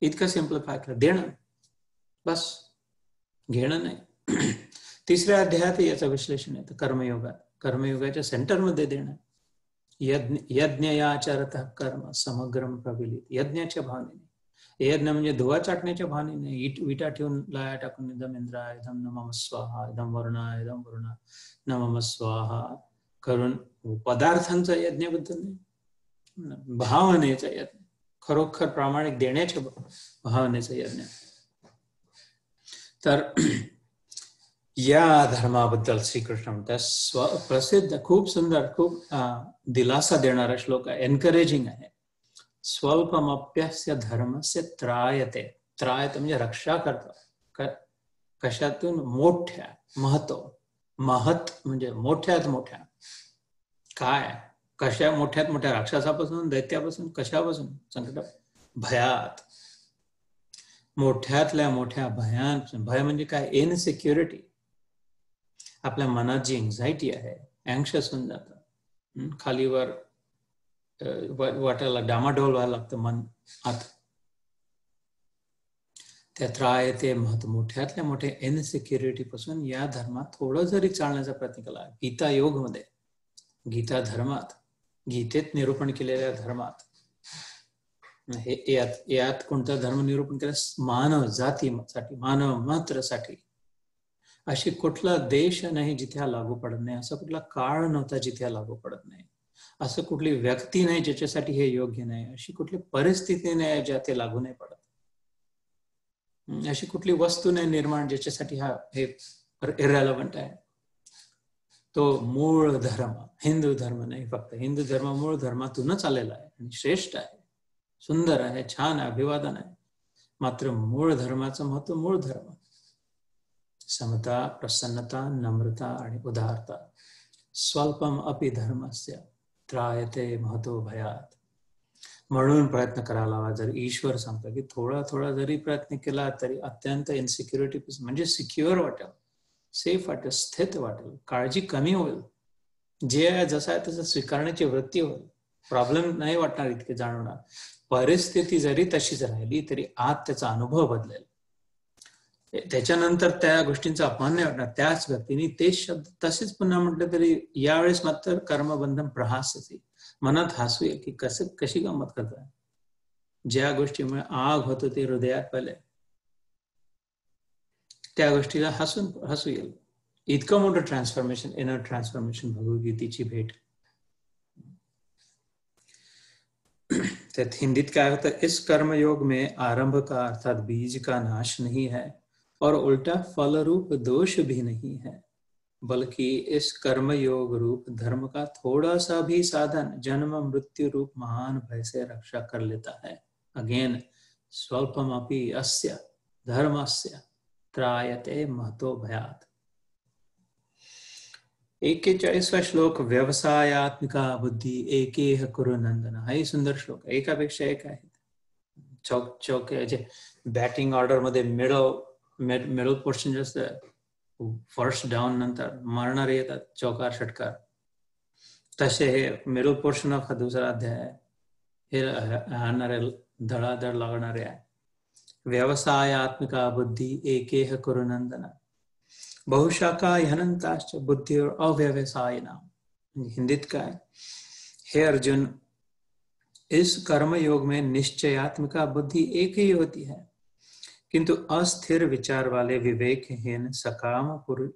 इतकं सिम्प्लिफाय कर. देणं. बस. घेणं नाही. तिसऱ्या अध्यायात याचं विश्लेषण येतं. कर्मयोगात. कर्मयोगाच्या सेंटरमध्ये देणं. यज्ञ यज्ञ या आचारत कर्म समग्रम प्रविलित यज्ञाच्या भावनेने. यज्ञ म्हणजे धुवा चाटण्याच्या भावनेने. इट विटा ठेवून लाया टाकून इदम इंद्रा इदम नमम स्वाहा. इदम वरुणा इदम वरुणा. नमम स्वाहा. करून पदार्थांचा यज्ञाबद्दल नाही. भावनेचा यज्ञ. खरोखर प्रामाणिक देण्याच्या भावनेचा यज्ञ. तर या धर्माबद्दल श्रीकृष्ण म्हणतात स्व प्रसिद्ध खूप सुंदर खूप दिलासा देणारा श्लोक आहे एनकरेजिंग आहे. स्वल्पमप्यस्य धर्मस्य त्रायते. त्रायत म्हणजे रक्षा करतो. कशातून? मोठ्या महत्त्व. महत म्हणजे मोठ्यात मोठ्या. काय? कशा मोठ्यात मोठ्या राक्षसापासून दैत्यापासून कशापासून? संकट भयात. मोठ्यातल्या मोठ्या भयान भय म्हणजे काय? इनसिक्युरिटी आपल्या मनात जी एन्झायटी आहे अँक्शस होऊन जात. खालीवर वाटायला डामाडोल व्हायला लागतं मन आत. त्या त्राय ते महत्त्व मोठ्यातल्या मोठ्या इनसिक्युरिटी पासून या धर्मात थोडं जरी चालण्याचा प्रयत्न केला गीता योगमध्ये गीता धर्मात गीतेत निरूपण केलेल्या धर्मात. हे यात यात कोणता धर्म निरूपण केला? मानव जातीसाठी मानव मात्रसाठी अशी कुठला देश नाही जिथे हा लागू पडत नाही. असा कुठला काळ नव्हता जिथे हा लागू पडत नाही. असं कुठली व्यक्ती नाही ज्याच्यासाठी हे योग्य नाही. अशी कुठली परिस्थिती नाही ज्या ते लागू नाही पडत. अशी कुठली वस्तू नाही निर्माण ज्याच्यासाठी हा हे इरेलवंट आहे. तो मूळ धर्म हिंदू धर्म नाही फक्त हिंदू धर्म मूळ धर्मातूनच आलेला आहे आणि श्रेष्ठ आहे. सुंदर आहे छान आहे अभिवादन आहे. मात्र मूळ धर्माचं महत्त्व मूळ धर्म. समता प्रसन्नता नम्रता आणि उदारता. स्वल्पम अपि धर्मस्य त्रायते महत्त्व भयात. म्हणून प्रयत्न करायला हवा. जर ईश्वर सांगतो की थोडा थोडा जरी प्रयत्न केला तरी अत्यंत इन्सिक्युरिटी म्हणजे सिक्युअर वाटेल. सेफ वाटेल स्थित वाटेल काळजी कमी होईल. जे जसं आहे तसं स्वीकारण्याची वृत्ती होईल. प्रॉब्लेम नाही वाटणार इतके जाणवणार. परिस्थिती जरी तशीच राहिली तरी आत त्याचा अनुभव बदलेल. त्याच्यानंतर त्या गोष्टींचा अपमान नाही वाटणार. त्याच व्यक्तीने तेच शब्द तसेच पुन्हा म्हटलं तरी यावेळेस मात्र कर्मबंधन प्रहास मनात हसूया की कसं कशी गंमत करताय? ज्या गोष्टीमुळे आग होतो ते हृदयात पहिले त्या गोष्टीला हसून हसू येईल. इतकं मोठं ट्रान्सफॉर्मेशन इनर ट्रान्सफॉर्मेशन भगवद्गीतेची भेट. त्यात हिंदीत काय होतं? इस कर्म योग में आरंभ का अर्थात बीज का नाश नहीं है, और उल्टा फल रूप दोष भी नहीं है, बल्कि इस कर्म योग रूप धर्म का थोड़ा सा भी साधन, जन्म, मृत्यु रूप महान भय से रक्षा कर लेता है। अगेन स्वल्पम अपि अस्य, धर्मस्य त्रायते महतो भयात। एकेचाळीसवा श्लोक, व्यवसायात्मिका बुद्धी, एकेह कुरु नंदन। हाही सुंदर श्लोक, एकापेक्षा एक आहे। चौक चौक बॅटिंग ऑर्डर मध्ये मिडल मिडल पोर्शन जास्त फ़र्स्ट डाऊन नंतर मारणारे येतात, चौकार, षटकार। तसे हे मिडल पोर्शन ऑफ़ हा दुसरा अध्याय हे हाणणारे धडाधड लागणारे आहे। व्यवसायात्मिका बुद्धि एकेह कुरुनंदन बहुशाखा ह्यनंताश्च बुद्धी और अव्यवसाय नाम हिंदीत काय हे। अर्जुन, इस कर्म योग में निश्चयात्मिका बुद्धि एक ही होती है, किंतु अस्थिर विचार वाले विवेकहीन सकाम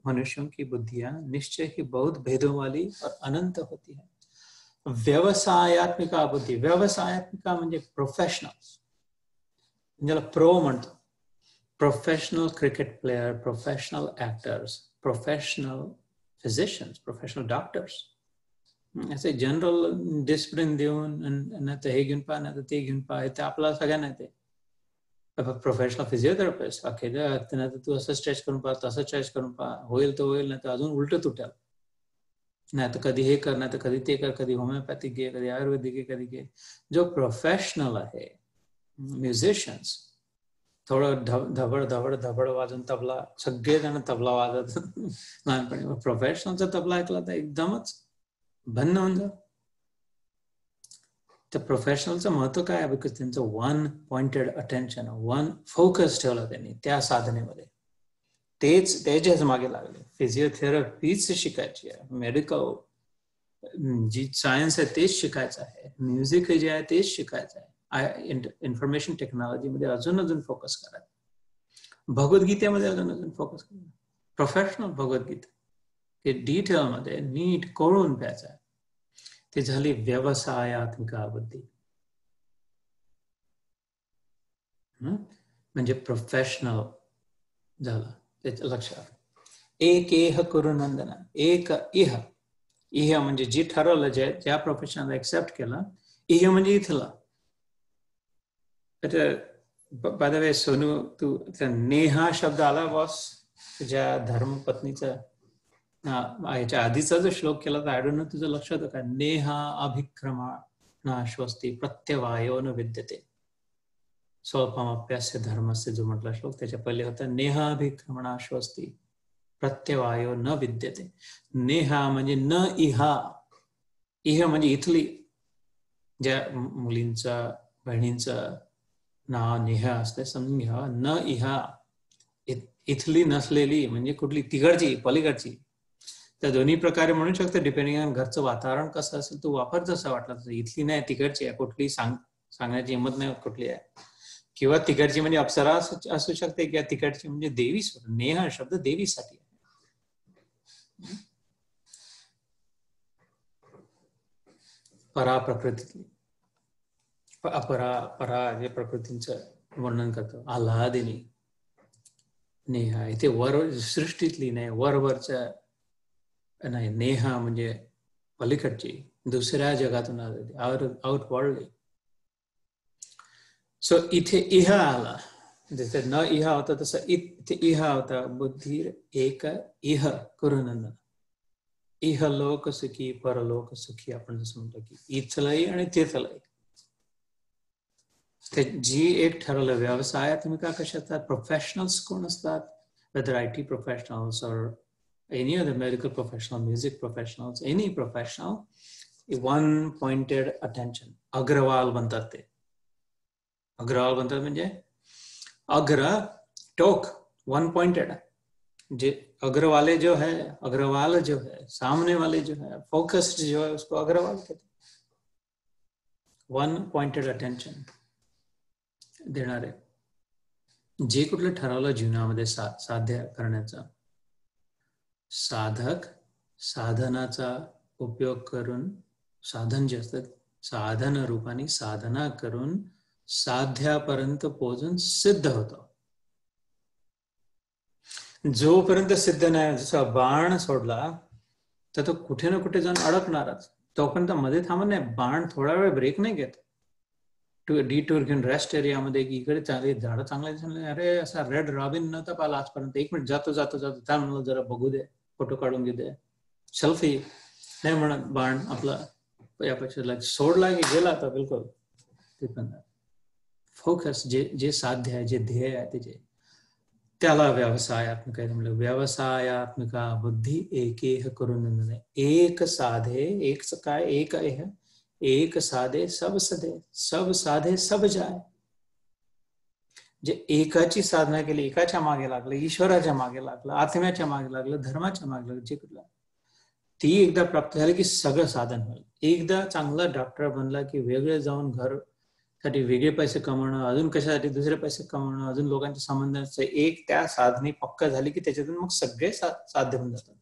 मनुष्यों की बुद्धियाँ निश्चय ही बहुत भेदों वाली और अनंत होती है। व्यवसायत्मिका बुद्धि, व्यवसायत्मिका म्हणजे प्रोफेशनल ज्याला प्रो म्हणतो professional cricket player professional actors professional physicians professional doctors असे जनरल डिसिप्लिन देऊन नाही हे घेऊन पहा नाही ते घेऊन पहा ते आपल्याला सगळ्यांना येते प्रोफेशनल फिजिओथेरपिस्ट अखेर तू असं स्ट्रेच करून पहा तसं स्ट्रेच करून पहा होईल तर होईल नाही तर अजून उलट तुटेल नाही तर कधी हे कर नाही तर कधी ते कर कधी होमिओपॅथिक घे कधी आयुर्वेदिक घे कधी घे जो प्रोफेशनल आहे म्युझिशियन्स थोडं धबड धबड धबड वाजून तबला सगळेजण तबला वाजत लहानपणी. प्रोफेशनलचा तबला ऐकला तर एकदमच भन्न होऊन जा त्या प्रोफेशनलचं महत्त्व काय बिकॉज त्यांचं one pointed attention one focus ठेवलं त्यांनी त्या साधनेमध्ये. तेच त्याच्याच मागे लागले. फिजिओथेरपीच शिकायची आहे. मेडिकल जी सायन्स आहे तेच शिकायचं आहे. म्युझिक जे आहे तेच शिकायचं आहे. इन्फॉर्मेशन टेक्नॉलॉजीमध्ये अजून अजून फोकस करा भगवद्गीतेमध्ये अजून अजून फोकस करा प्रोफेशनल भगवद्गीता. ते डिटेलमध्ये नीट कळून प्यायचा ती झाली व्यवसायात्मिका बुद्धी म्हणजे प्रोफेशनल झालं. त्याच्या लक्षात. एक एह नंदना एक इह. इह म्हणजे जी ठरवलं जे ज्या प्रोफेशनला एक्सेप्ट केलं इह म्हणजे इथलं. बाय द वे सोनू तू नेहा शब्द आला बॉस तुझ्या धर्मपत्नीचा याच्या आधीचा जो श्लोक केला तर आयडोंट नो तुझं लक्ष होतं का? नेहा अभिक्रमा श्वस्ती प्रत्यवायो न विद्यते. स्वल्पमाप्यास्य धर्मस्य जो म्हटला श्लोक त्याच्या पहिले होता नेहा अभिक्रमणा श्वस्ती प्रत्यवायो न विद्यते. नेहा म्हणजे न इहा. इह म्हणजे इथली. ज्या मुलींचा बहिणींचा ना नेहा असते समजून घ्यावा न इहा इथली नसलेली म्हणजे कुठली तिकडची पलीकडची. त्या दोन्ही प्रकारे म्हणू शकतो डिपेंडिंग ऑन घरचं वातावरण कसं असेल तो वापर जसा वाटला तसं. इथली नाही तिकडची आहे. कुठली सांग सांगण्याची हिंमत नाही कुठली आहे. किंवा तिकडची म्हणजे अप्सरा असू शकते किंवा तिकडची म्हणजे देवी नेहा शब्द देवीसाठी आहे. परा प्रकृतीतली अपरा परा जे प्रकृतींचं वर्णन करतो. आल्हादिनी नेहा. इथे वर सृष्टीतली नाही वरवरच्या नाही नेहा म्हणजे पलीकडची दुसऱ्या जगातून आलेली आउट आउट वर्ल्ड सो इथे इहा आला. जसं न इहा होता तसं इथे इहा होता. बुद्धी एक इह करुनंदन. इह लोक सुखी परलोक सुखी आपण जसं म्हणतो की इथलंही आणि तिथलंही. जी एक ठरवलं व्यवसाय तुम्ही का कशा असतात प्रोफेशनल्स कोण असतात? वेदर आय टी प्रोफेशनल्स और any other medical professional, music professionals, any professional, one pointed attention. Agarwal बनतात ते. अग्रवाल बनतात म्हणजे? अग्र टोक वन पॉइंटेड जे अग्रवाले जो है अग्रवाल जो है सामने वाले जो है फोकस्ड जो है उसको अग्रवाल कहते वन पॉइंटेड अटेन्शन देणारे जे कुठलं ठरवलं जीवनामध्ये सा साध्य करण्याचा. साधक साधनाचा उपयोग करून साधन जे असतात साधन रूपाने साधना करून साध्यापर्यंत पोहोचून सिद्ध होतो. जोपर्यंत सिद्ध नाही जसा बाण सोडला तर तो कुठे ना कुठे जाऊन अडकणारच. तोपर्यंत मध्ये थांबत नाही बाण थोडा वेळ ब्रेक नाही घेत. डिटूर डी टूर घेऊन रेस्ट एरियामध्ये इकडे चांगले झाडं चांगले अरे असा रेड रॉबिन नव्हता पाहिला आजपर्यंत. एक मिनिट जातो जातो जातो. त्या म्हणलं जरा बघू दे. फोटो काढून घेऊ दे. सेल्फी नाही म्हणत बाण आपला. यापेक्षा सोडला की गेला आता बिलकुल. ते पण फोकस जे जे साध्य आहे जे ध्येय आहे त्याचे. त्याला व्यवसायात्मक आहे. म्हणलं व्यवसायात्मिका बुद्धी एकेह करून एक साधे एक काय एक आहे. एक साधे सब सधे सब साधे सब जाय. जे एकाची साधना केली एकाच्या मागे लागलं ईश्वराच्या मागे लागलं आत्म्याच्या मागे लागलं धर्माच्या मागे लागलं जे कुठलं. ती एकदा प्राप्त झाली की सगळं साधन होईल. एकदा चांगला डॉक्टर बनला की वेगळे जाऊन घरसाठी वेगळे पैसे कमवणं अजून कशासाठी दुसरे पैसे कमवणं अजून लोकांच्या संबंधाचं एक त्या साधने पक्क झाली की त्याच्यातून मग सगळे साध्य होऊन जातात.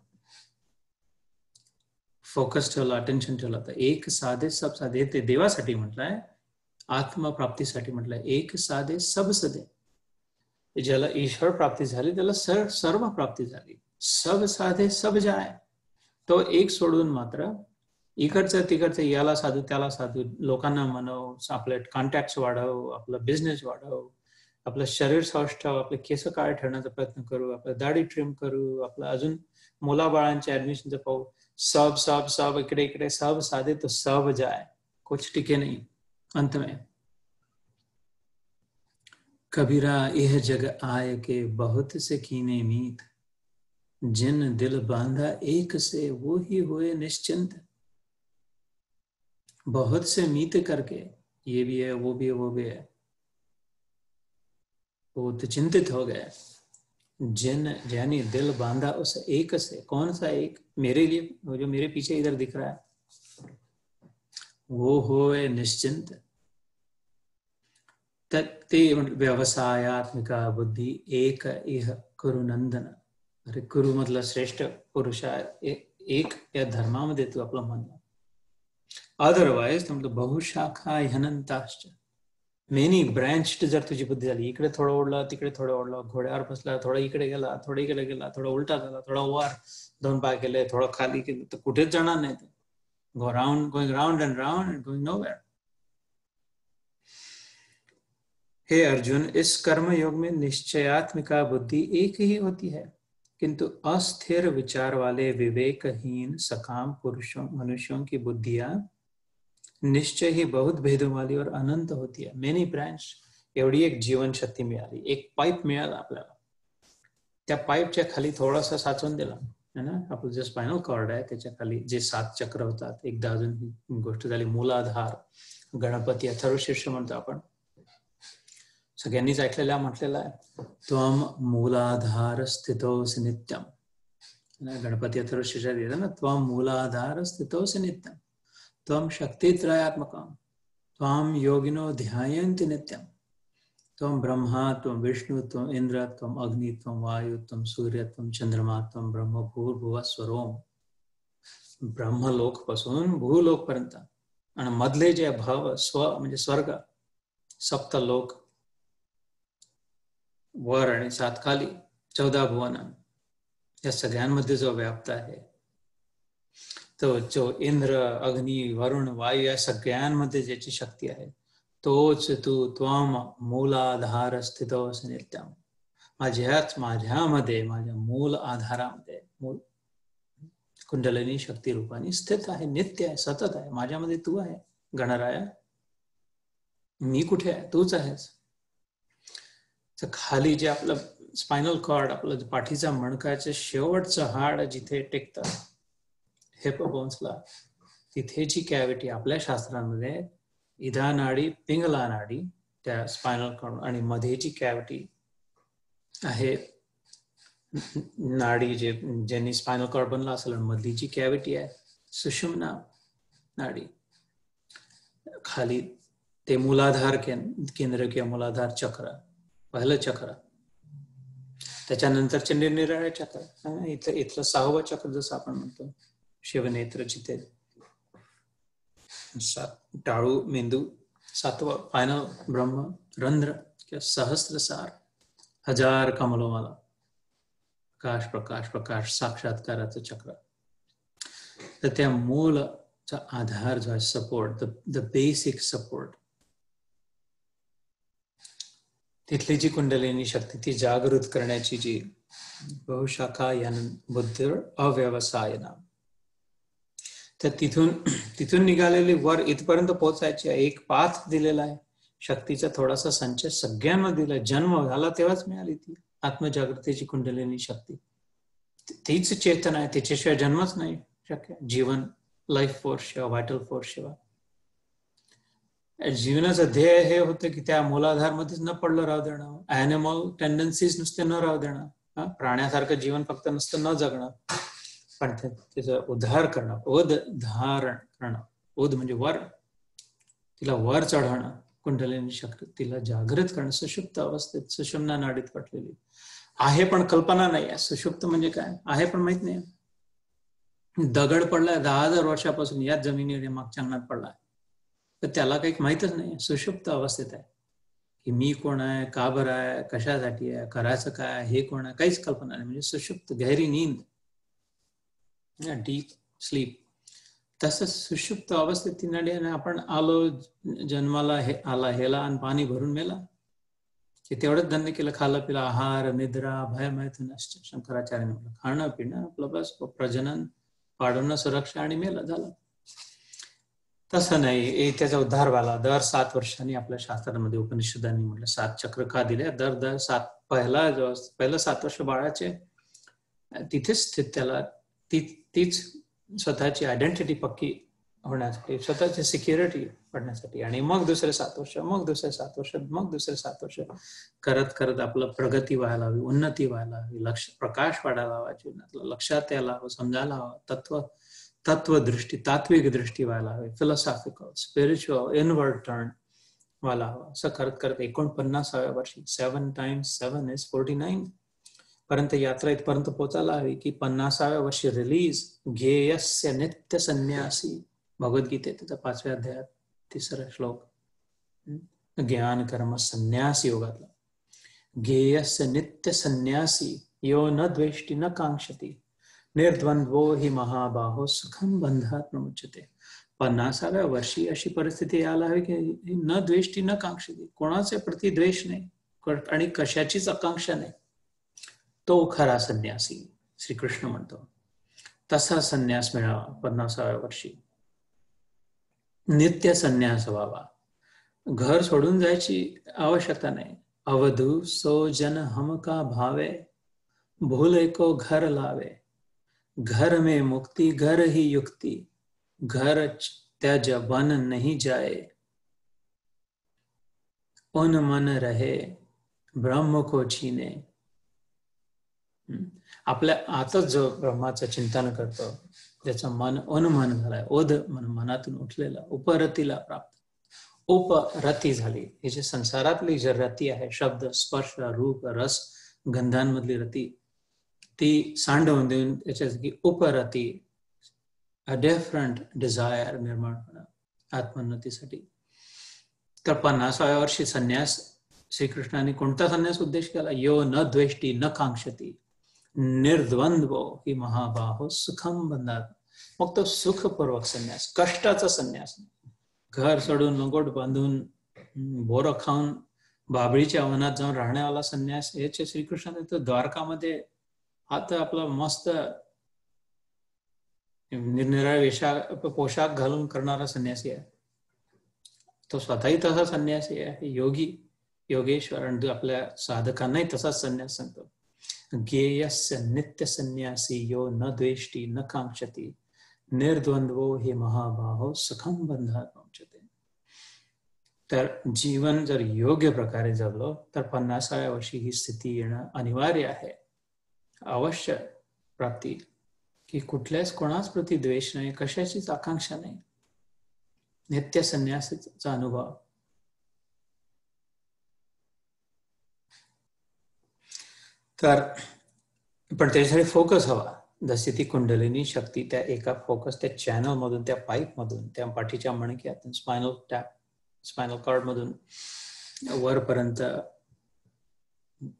फोकस ठेवला अटेन्शन ठेवला. तर एक साधे सब साधे ते देवासाठी म्हटलंय आत्मप्राप्तीसाठी म्हटलंय. एक साधे सब सदे ज्याला ईश्वर प्राप्ती झाली त्याला सर सर्व प्राप्ती झाली. सब साधे सब जाय. तो एक सोडून मात्र इकडचं तिकडचं याला साधू त्याला साधू लोकांना म्हणव आपले कॉन्टॅक्ट वाढव आपला बिझनेस वाढव आपलं शरीर स्वस्थ आपले केस काळ ठेवण्याचा प्रयत्न करू आपलं दाढी ट्रिम करू आपलं अजून मुलाबाळांच्या ऍडमिशनचं पाहू. सब सब सब, इकडे इकडे, सब साधे तो सब जाए। कुछ टिके नहीं अंत में। कबीरा, यह जग आय के बहुत से कीने मीत। जिन दिल बांधा, एक से वो ही हुए निश्चिंत। बहुत से मीत करके, ये भी है, वो भी है, वो भी है। वो तो चिंतित हो गए। जिन जैनी दिल बांधा उस एक से, कौन सा एक मेरे लिए, वो जो मेरे पीछे इधर दिख रहा है, वो हो निश्चिंत। ते व्यवसायात्मिका बुद्धि एक इह कुरुनंदन। अरे कुरु मतलब श्रेष्ठ पुरुष एक या धर्मामध्ये तू आपलं मन अदरवाईज तुमचं बहुशाखा ह्यनंताश्च मेनी ब्रँच जर तुझी बुद्धी झाली, इकडे थोडं ओढलं, तिकडे थोडं ओढलं, घोड्यावर बसला, थोडा इकडे गेला, थोडा इकडे गेला, थोडा उलटा झाला, थोडा वर, दोन पाय केले, थोडं खाली केलं, तर कुठेच जाणार नाही ते. Go round going round and round and going no हे अर्जुन, इस कर्म योग में निश्चयात्मिका बुद्धि एक ही होती है, किंतु अस्थिर विचार वाले विवेकहीन सकाम पुरुषों, मनुष्यों की बुद्धियाँ निश्चय ही बहुत भेदों वाली और अनंत होती है। मेनी ब्रँच एवढी एक जीवनशक्ती मिळाली एक पाईप मिळाला आपल्याला. त्या पाईपच्या खाली थोडासा साचवून दिला ना? आपलं जे स्पायनल कॉर्ड आहे त्याच्याखाली जे सात चक्र होतात एकदा अजून गोष्ट झाली मूलाधार गणपती अथर्वशीर्ष म्हणतो आपण. सगळ्यांनीच ऐकलेला म्हटलेला आहे. त्वम मूलाधार स्थितोस नित्यम. गणपती अथर्व शीर्ष ना? त्वम मूलाधार स्थितोस नित्यम. त्वम शक्तित्रयात्मकम। त्वाम योगिनो ध्यायन्ति नित्यम। त्वम ब्रह्मा त्वम विष्णु त्वम इंद्र त्वम अग्नि त्वम वायु त्वम सूर्य त्वम चंद्रमा त्वम ब्रह्म, भूर्भुव, स्वरोम। ब्रह्मलोक पासून भूलोक पर्यंत आणि मधले जे भाव, स्व, म्हणजे स्वर्ग, सप्तलोक, वर आणि सात खाली चौदा भुवन, या सगळ्यांमध्ये जो व्याप्त आहे तो जो इंद्र अग्नी वरुण वायू या सगळ्यांमध्ये ज्याची शक्ती आहे तोच तू त्वम मूलाधार स्थित नित्यम माझ्याच माझ्यामध्ये माझ्या मूल आधारामध्ये मूल कुंडलिनी शक्ती रूपाने स्थित आहे नित्य आहे सतत आहे माझ्यामध्ये तू आहे गणराया. मी कुठे आहे? तूच आहेस. खाली जे आपलं स्पायनल कॉर्ड आपलं पाठीचा मणकाचे शेवटचं हाड जिथे टेकतं हेपोबोन्सला तिथे जी कॅव्हिटी आपल्या शास्त्रांमध्ये इधा नाडी पिंगला नाडी त्या स्पायनल कॉर्ड आणि मध्ये जी कॅव्हिटी आहे. नाडी जे ज्यांनी स्पायनल कॉर्ड बनला असेल मधली जी कॅव्हिटी आहे सुषुम्ना नाडी. खाली ते मुलाधार केंद्र किंवा मुलाधार चक्र पहिलं चक्र. त्याच्यानंतरचे निरनिराळे चक्र इथलं इथलं सहावं चक्र जसं आपण म्हणतो. शिवनेत्र चिते टाळू मेंदू सातवा फायनल ब्रह्म रंध्र किंवा सहस्रसार हजार कमलोमाला प्रकाश प्रकाश प्रकाश साक्षात्काराचं चक्र. तर त्या मूलचा आधार जो आहे सपोर्ट द बेसिक सपोर्ट तिथली जी कुंडलिनी शक्ती ती जागृत करण्याची जी बहुशाखा यान बुद्ध अव्यवसायना. तर तिथून तिथून निघालेली वर इथपर्यंत पोहोचायची एक पाथ दिलेला आहे. शक्तीचा थोडासा संचय सगळ्यांना दिला. जन्म झाला तेव्हाच मिळाली ती आत्मजागृतीची कुंडलिनी शक्ती. तीच चेतना आहे. तिच्याशिवाय जन्मच नाही शक्य. जीवन लाईफ फोर्स शिवाय व्हायटल फोर्स शिवाय जीवनाचं ध्येय हे होतं की त्या मुलाधारमध्येच न पडलं राहू देणं. अॅनिमल टेंडन्सीज नुसते न राहू देणं. प्राण्यासारखं जीवन फक्त नुसतं न जगणं. पण त्याचं उद्धार करणं ओध धारण करणं. ओध म्हणजे वर. तिला वर चढवणं कुंडलिनी शक्ती तिला जागृत करणं सुषुप्त अवस्थेत सुषुम्ना नाडीत पटलेली. आहे पण कल्पना नाही आहे. सुषुप्त म्हणजे काय? आहे पण माहीत नाही. दगड पडलाय दहा हजार वर्षापासून याच जमिनीवर मागच्या अंगणात पडलाय. तर त्याला काही माहितच नाही. सुषुप्त अवस्थेत आहे. की मी कोण आहे का बरं आहे कशासाठी आहे करायचं काय हे कोण आहे काहीच कल्पना नाही. म्हणजे सुषुप्त गहरी नींद. डीप स्लीप तसंच सुषुप्त अवस्थेत ती आपण आलो जन्माला हे आला हेला आणि पाणी भरून मेला. की तेवढंच धन्य केलं खाल्लं पिलं आहार निद्रा भय मैथून शंकराचार्य म्हटलं खाणं पिणं आपलं बस प्रजनन वाढवणं सुरक्षा आणि मेलं झालं. तसं नाही त्याचा उद्धार व्हायला दर सात वर्षांनी आपल्या शास्त्रामध्ये उपनिषदांनी म्हटलं सात चक्र का दिले? दर दर सात पहिला जो पहिलं सात वर्ष बाळाचे तिथेच त्याला ती तीच स्वतःची आयडेंटिटी पक्की होण्यासाठी स्वतःची सिक्युरिटी पडण्यासाठी आणि मग दुसरे सात वर्ष मग दुसरे सात वर्ष मग दुसरे सात वर्ष. करत करत आपलं प्रगती व्हायला हवी उन्नती व्हायला हवी लक्ष प्रकाश वाढायला हवा जीवनातलं लक्षात यायला हवं समजायला हवं. तत्व तत्वदृष्टी तात्विक दृष्टी व्हायला हवी. फिलॉसॉफिकल स्पिरिच्युअल इनवर्ड टर्न व्हायला हवा. असं करत करत एकोणपन्नासाव्या वर्षी seven times seven is forty nine परंतु यात्रा इथपर्यंत पोचायला हवी की पन्नासाव्या वर्षी रिलीज घेयस्य नित्य संन्यासी भगवद्गीते त्याचा पाचव्या अध्यायात तिसरा श्लोक. ज्ञान कर्म संन्यास योगातला. गेयस्य नित्य संन्यासी यो न द्वेष्टी न कांक्षती निर्द्वंद्वो हि महाबाहो सुखम बंधात मुच्यते पन्नासाव्या वर्षी अशी परिस्थिती यायला हवी की न द्वेष्टी न कांक्षती कोणाचे प्रति द्वेष नाही. आणि कशाचीच आकांक्षा नाही. तो खरा सन्यासी संन्यासी श्रीकृष्ण म्हणतो. तसा संन्यास मिळावा, पन्नासाव्या वर्षी. नित्य संन्यास व्हावा. घर सोडून जायची आवश्यकता नाही. अवधू सो जन हम का भावे? भूल को घर लावे. घर में मुक्ति, घर ही युक्ति. घर त्यज बन नहीं जाए. उन मन रहे, ब्रह्म को छीने. आपल्या आताच जो ब्रह्माचं चिंतन करतो त्याचं मन अनुमान झालंय ओध मन मनातून उठलेला उपरतीला प्राप्त. उपरती झाली. ही जे संसारातली जी रती आहे शब्द स्पर्श रूप रस गंधांमधली रती ती सांडवून देऊन त्याच्यासाठी उपरती अ डिफरंट डिझायर निर्माण होणं आत्मोन्नतीसाठी. तर पन्नासाव्या वर्षी संन्यास श्रीकृष्णाने कोणता संन्यास उद्देश केला? यो न द्वेष्टी न कांक्षती. निर्द्वंद्व ही महाबाहो सुखम बंधात मग तो सुखपूर्वक संन्यास कष्टाचा संन्यास. घर सोडून लंगोट बांधून बोर खाऊन बाबळीच्या वनात जाऊन राहण्यावाला संन्यास याचे श्रीकृष्ण तर द्वारकामध्ये हा तर आपला मस्त निरनिराळ वेशा पोशाख घालून करणारा संन्यासी आहे. तो स्वतःही तसा संन्यासी आहे योगी योगेश्वर आणि आपल्या साधकांनाही तसाच संन्यास सांगतो. गेयस्य नित्य यो न द्वेष्टी न कांक्षती निर्द्वंद्वो हे महाबाहो सुखम बंधात पहुंचते तर जीवन जर योग्य प्रकारे जगलो तर पन्नासाव्या वर्षी ही स्थिती येणं अनिवार्य आहे. अवश्य प्राप्ती. की कुठल्याच कोणाच प्रती द्वेष नाही कशाचीच आकांक्षा नाही. नित्य संन्यासाचा अनुभव तर पण त्याच्यासाठी फोकस हवा. जशी ती कुंडलिनी शक्ती त्या एका फोकस त्या चॅनल मधून त्या पाईप मधून त्या पाठीच्या मणक्यातून स्पायनल टॅप स्पायनल कॉर्ड मधून वरपर्यंत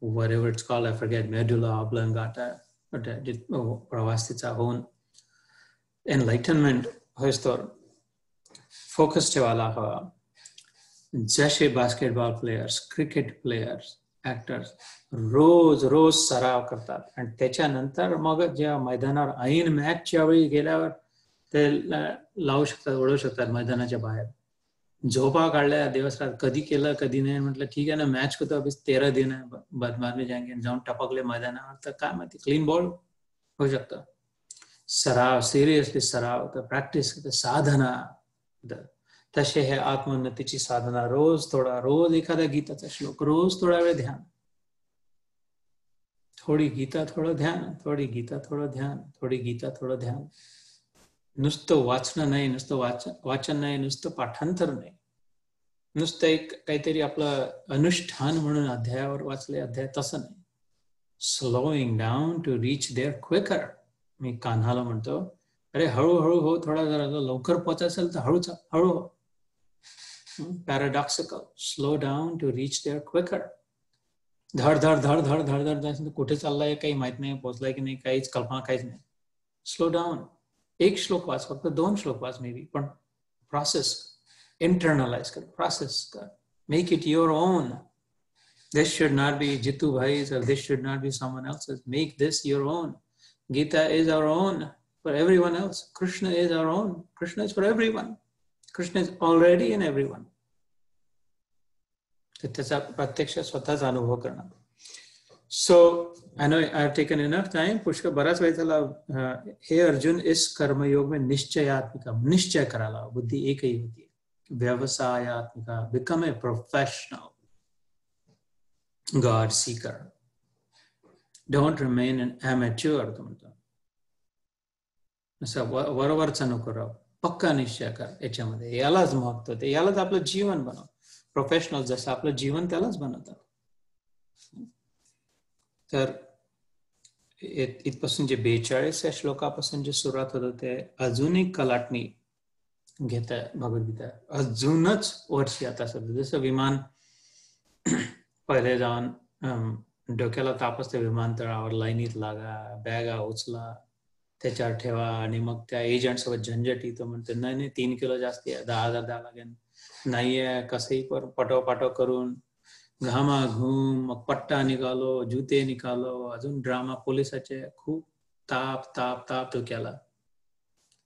वर ever it's call I forget medulla oblongata प्रवास तिचा होऊन एनलाइटनमेंट होईस फोकस ठेवायला हवा. जसे basketball players cricket players actors रोज रोज सराव करतात. आणि त्याच्यानंतर मग जेव्हा मैदानावर ऐन मॅचच्या वेळी गेल्यावर ते लावू शकतात ओढवू शकतात मैदानाच्या बाहेर. झोपा काढल्या दिवसरात कधी केलं कधी नाही म्हटलं ठीक आहे ना मॅच को तेरा दिन आहे बाद जाऊन टपकले मैदानावर तर काय माहिती क्लीन बॉल होऊ शकतं. सराव सिरियसली सराव तर प्रॅक्टिस साधना तसे हे आत्मोन्नतीची साधना रोज थोडा रोज एखादा गीताचा श्लोक रोज थोडा वेळ ध्यान. थोडी गीता थोडं ध्यान थोडी गीता थोडं ध्यान थोडी गीता थोडं ध्यान. नुसतं वाचणं नाही नुसतं वाचन वाचन नाही नुसतं पाठांतर नाही. नुसतं एक काहीतरी आपलं अनुष्ठान म्हणून अध्यायावर वाचले अध्याय तसं नाही. Slowing down to reach there quicker मी कान्हाला म्हणतो अरे हळूहळू हो थोडा जरा लवकर पोचायचं असेल तर हळूचा हळू हो Paradoxical slow down to reach there quicker धड धड धड धड धड धड धड कुठे चाललाय काही माहित नाही पोहोचलाय की नाही काहीच कल्पना काहीच नाही स्लो डाऊन एक श्लोक वाच फक्त दोन श्लोक वाच मे बी पण प्रोसेस इंटरनलाइज कर प्रोसेस कर make it your own this should not be Jitu Bhai's or this should not be someone else's. Make this your own. Gita is our own for everyone else. Krishna is our own. Krishna is for everyone. Krishna is already in everyone. तर त्याचा प्रत्यक्ष स्वतःच अनुभव करणार so I know I have taken enough time पुष्कळ बराच वेळ झाला हे अर्जुन इस कर्मयोग में निश्चयात्मिका निश्चय करायला बुद्धी एकही होती व्यवसायात्मिका become a professional god seeker don't remain in amateur तो म्हणतो असं वरवरचा नको राव पक्का निश्चय कर याच्यामध्ये. यालाच महत्त्व ते यालाच आपलं जीवन बनव प्रोफेशनल जसं आपलं जीवन त्यालाच बनवतं. तर इथपासून जे बेचाळीस या श्लोकापासून जे सुरुवात होत ते अजूनही कलाटणी घेत आहे भगवद्गीता. अजूनच वर्षी आता सध्या. जसं विमान पहिले जाऊन डोक्याला ताप असते विमानतळावर लाईनीत लागा बॅगा उचला त्याच्यावर ठेवा आणि मग त्या एजंट सोबत झंझट येतो म्हणते नाही नाही तीन किलो जास्ती आहे दहा हजार द्यावं लागेल. नाहीये कसंही पटो पाटो करून घामा घूम मग पट्टा निकालो जुते निकालो. अजून ड्रामा पोलिसाचे खूप ताप ताप ताप डोक्याला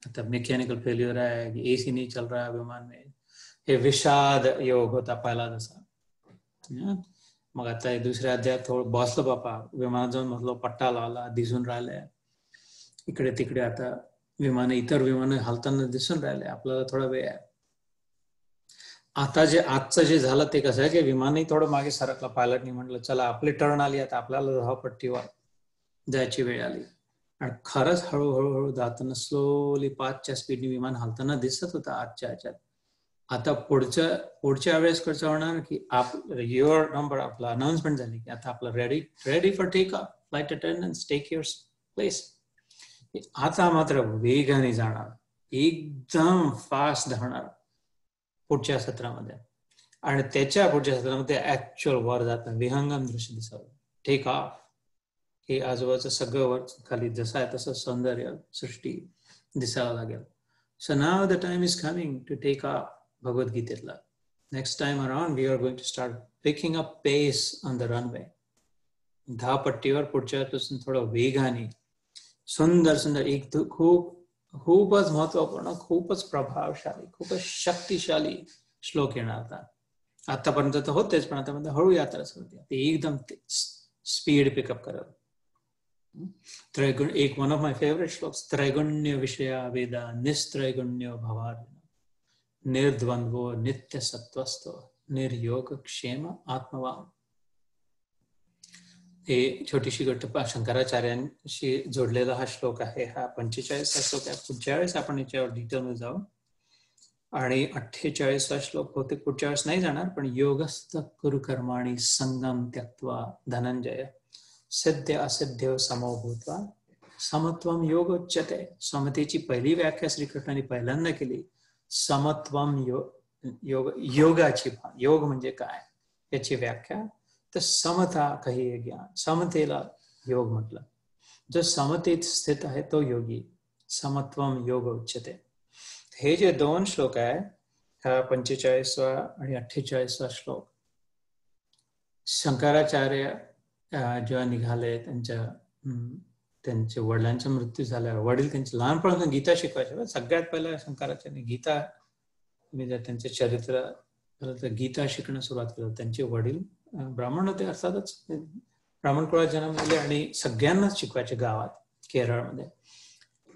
आता मेकॅनिकल फेल्युअर आहे एसी नाही चल रहा है विमान में हे विषाद योग होता पहिला जसा. मग आता दुसऱ्या अध्यायात थोडं बसलो बापा विमानात जाऊन म्हटलं पट्टा लावला दिसून राहिलाय इकडे तिकडे आता विमान इतर विमान हालताना दिसून राहिले. आपल्याला थोडा वेळ आहे. आता जे आजचं जे झालं ते कसं आहे की विमानही थोडं मागे सरकला. पायलटनी म्हटलं चला आपली टर्न आली आता आपल्याला धावपट्टीवर जायची वेळ आली. आणि खरंच हळूहळू हळू जाताना स्लोली पाचच्या स्पीडने विमान हालताना दिसत होतं आजच्या ह्याच्यात. आता पुढच्या पुढच्या वेळेस कसं होणार की आप युअर नंबर आपला अनाउन्समेंट झाली की आता आपलं ready ready for take up flight attendants take your place आता मात्र वेगाने जाणार एकदम फास्ट धावणार पुढच्या सत्रामध्ये. आणि त्याच्या पुढच्या सत्रामध्ये ऍक्च्युअल वर जातं विहंगम दृश्य दिसावं. टेक ऑफ हे आजोबाचं सगळं वर खाली जसं आहे तसं सौंदर्य सृष्टी दिसावं लागेल. So now the time is coming to take off भगवद्गीतेतला. Next time around we are going to start picking up pace on the runway धावपट्टीवर पुढच्या पासून थोडं वेगाने सुंदर सुंदर एक खूप खूपच महत्त्वपूर्ण खूपच प्रभावशाली खूपच शक्तिशाली श्लोक येणार आता. आतापर्यंत तर होतेच पण आता हळू यात्रा होती ते एकदम स्पीड पिकअप करत त्रैगुण एक वन ऑफ माय फेवरेट श्लोक त्रैगुण्य विषया वेदा निस्त्रैगुण्य भवार निर्द्वंद्वो नित्य सत्वस्त निर्योग क्षेम आत्मवान। हे छोटीशी गोष्ट शंकराचार्यांशी जोडलेला हा श्लोक आहे. हा पंचेचाळीस हा श्लोक आहे. पुढच्या वेळेस आपण याच्यावर डिटेलमध्ये जाऊ. आणि अठ्ठेचाळीसचा श्लोक होते. पुढच्या वेळेस नाही जाणार पण योगस्थ कुरुकर्माणी संगम त्यक्त्वा धनंजय सिद्ध असध्य समोभूत्वा समत्वम योग उच्चते समतेची पहिली व्याख्या श्रीकृष्णाने पहिल्यांदा केली. समत्वम योग योगाची योग म्हणजे काय? याची व्याख्या तर समता काही ज्ञान. समतेला योग म्हटलं. जो समतेत स्थित आहे तो योगी. समत्वम योग उच्चते हे जे दोन श्लोक आहे हा पंचेचाळीसवा आणि अठ्ठेचाळीसवा श्लोक. शंकराचार्य जेव्हा निघाले त्यांच्या त्यांच्या वडिलांचा मृत्यू झाल्यावर वडील त्यांचे लहानपणापासून गीता शिकवायचे. सगळ्यात पहिला शंकराचार्य गीता मी जर त्यांचे चरित्र तर गीता शिकणं सुरुवात केलं त्यांचे वडील ब्राह्मण होते अर्थातच ब्राह्मण कुळात जन्मले आणि सगळ्यांनाच शिकवायचे गावात केरळमध्ये.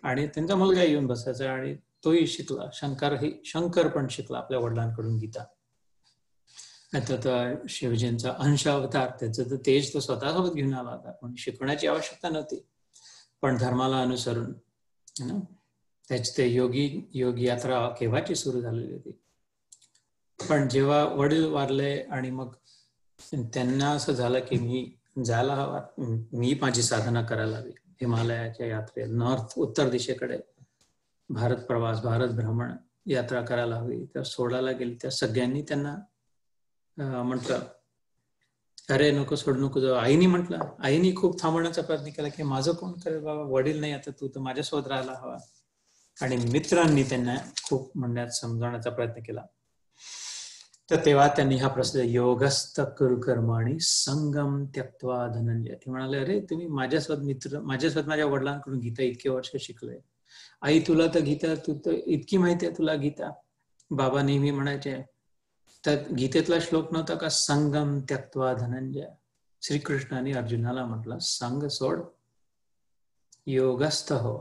आणि त्यांचा मुलगा येऊन बसायचा आणि तोही शिकला. शंकर ही शंकर पण शिकला आपल्या वडिलांकडून गीता. आता तर शिवजींचा अंश अवतार त्याचं तर तेज तो स्वतःसोबत घेऊन आला होता. पण शिकवण्याची आवश्यकता नव्हती. पण धर्माला अनुसरून ना त्याची ते योगी योगी यात्रा केव्हाची सुरू झालेली होती? पण जेव्हा वडील वारले आणि मग त्यांना असं झालं की मी जायला हवा. मी माझी साधना करायला हवी. हिमालयाच्या यात्रे नॉर्थ उत्तर दिशेकडे भारत प्रवास भारत भ्रमण यात्रा करायला हवी. त्या सोडायला गेली. त्या सगळ्यांनी त्यांना म्हटलं अरे नको सोड नको जाऊ. आईनी म्हटलं आईनी खूप थांबवण्याचा प्रयत्न केला की माझं कोण करेल बाबा? वडील नाही आता तू तर माझ्यासोबत राहायला हवा. आणि मित्रांनी त्यांना खूप म्हणण्यात समजावण्याचा प्रयत्न केला. तर तेव्हा त्यांनी हा प्रश्न योगस्थ कर्माणी संगम त्यक्त्वा धनंजय ते म्हणाले अरे तुम्ही माझ्यासोबत मित्र माझ्यासोबत माझ्या वडिलांकडून गीता इतके वर्ष शिकलोय आई तुला तर गीता तू तर इतकी माहिती आहे तुला गीता. बाबा नेहमी म्हणायचे तर गीतेतला श्लोक नव्हता का? संगम त्यक्त्वा धनंजय श्रीकृष्णाने अर्जुनाला म्हटलं संग सोड. योगस्थ हो.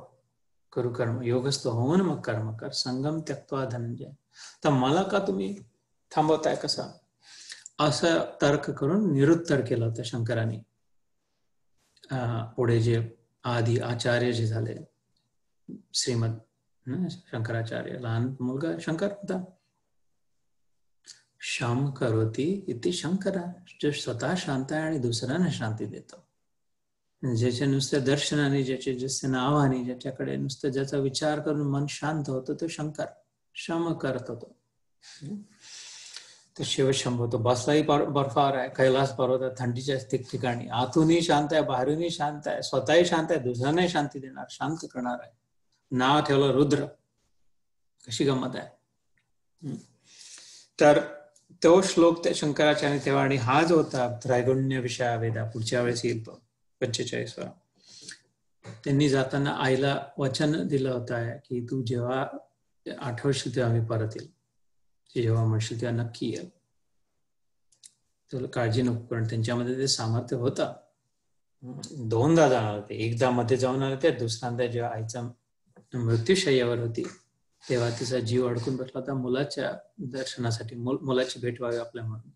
करू कर्म योगस्थ होऊन मग कर्म कर. संगम त्यक्त्वा धनंजय तर मला का तुम्ही थांबवताय कसा? असं तर्क करून निरुत्तर केलं होतं शंकराने. पुढे जे आधी आचार्य जे झाले, श्रीमद शंकराचार्य, लहान मुलगा शंकर होता. शाम करोती इथे शंकरा, जो स्वतः शांत आहे आणि दुसऱ्यांना शांती देतो. ज्याच्या नुसत्या दर्शनाने, ज्याचे जसे नावाने, ज्याच्याकडे नुसतं ज्याचा विचार करून मन शांत होतं तो शंकर. शम करत होतो. तो शिवशंभ तो बसलाही बर्फावर आहे कैलास पर्वत आहे थंडीच्या ठिकाणी आतूनही शांत आहे बाहेरूनही शांत आहे स्वतःही शांत आहे दुसऱ्यांनाही शांती देणार शांत करणार आहे. नाव ठेवलं रुद्र. कशी गंमत आहे? तर तो श्लोक त्या शंकराचार्य तेव्हा आणि हा जो होता त्रैगुण्य विषया वेदा पुढच्या वेळेस येईल पंचेचाळीस त्यांनी जाताना आईला वचन दिलं होतं की तू जेव्हा आठवशील तेव्हा आम्ही परत येईल. जेव्हा म्हणशील तेव्हा नक्की येईल तुला काळजी नको कारण त्यांच्यामध्ये ते सामर्थ्य होतं दोनदा जाणार होते. एकदा मध्ये जाऊन आले ते दुसऱ्यांदा जेव्हा आईचा मृत्यूशय्यावर होती तेव्हा तिचा जीव अडकून बसला होता मुलाच्या दर्शनासाठी. मुलाची भेट व्हावी आपल्या म्हणून.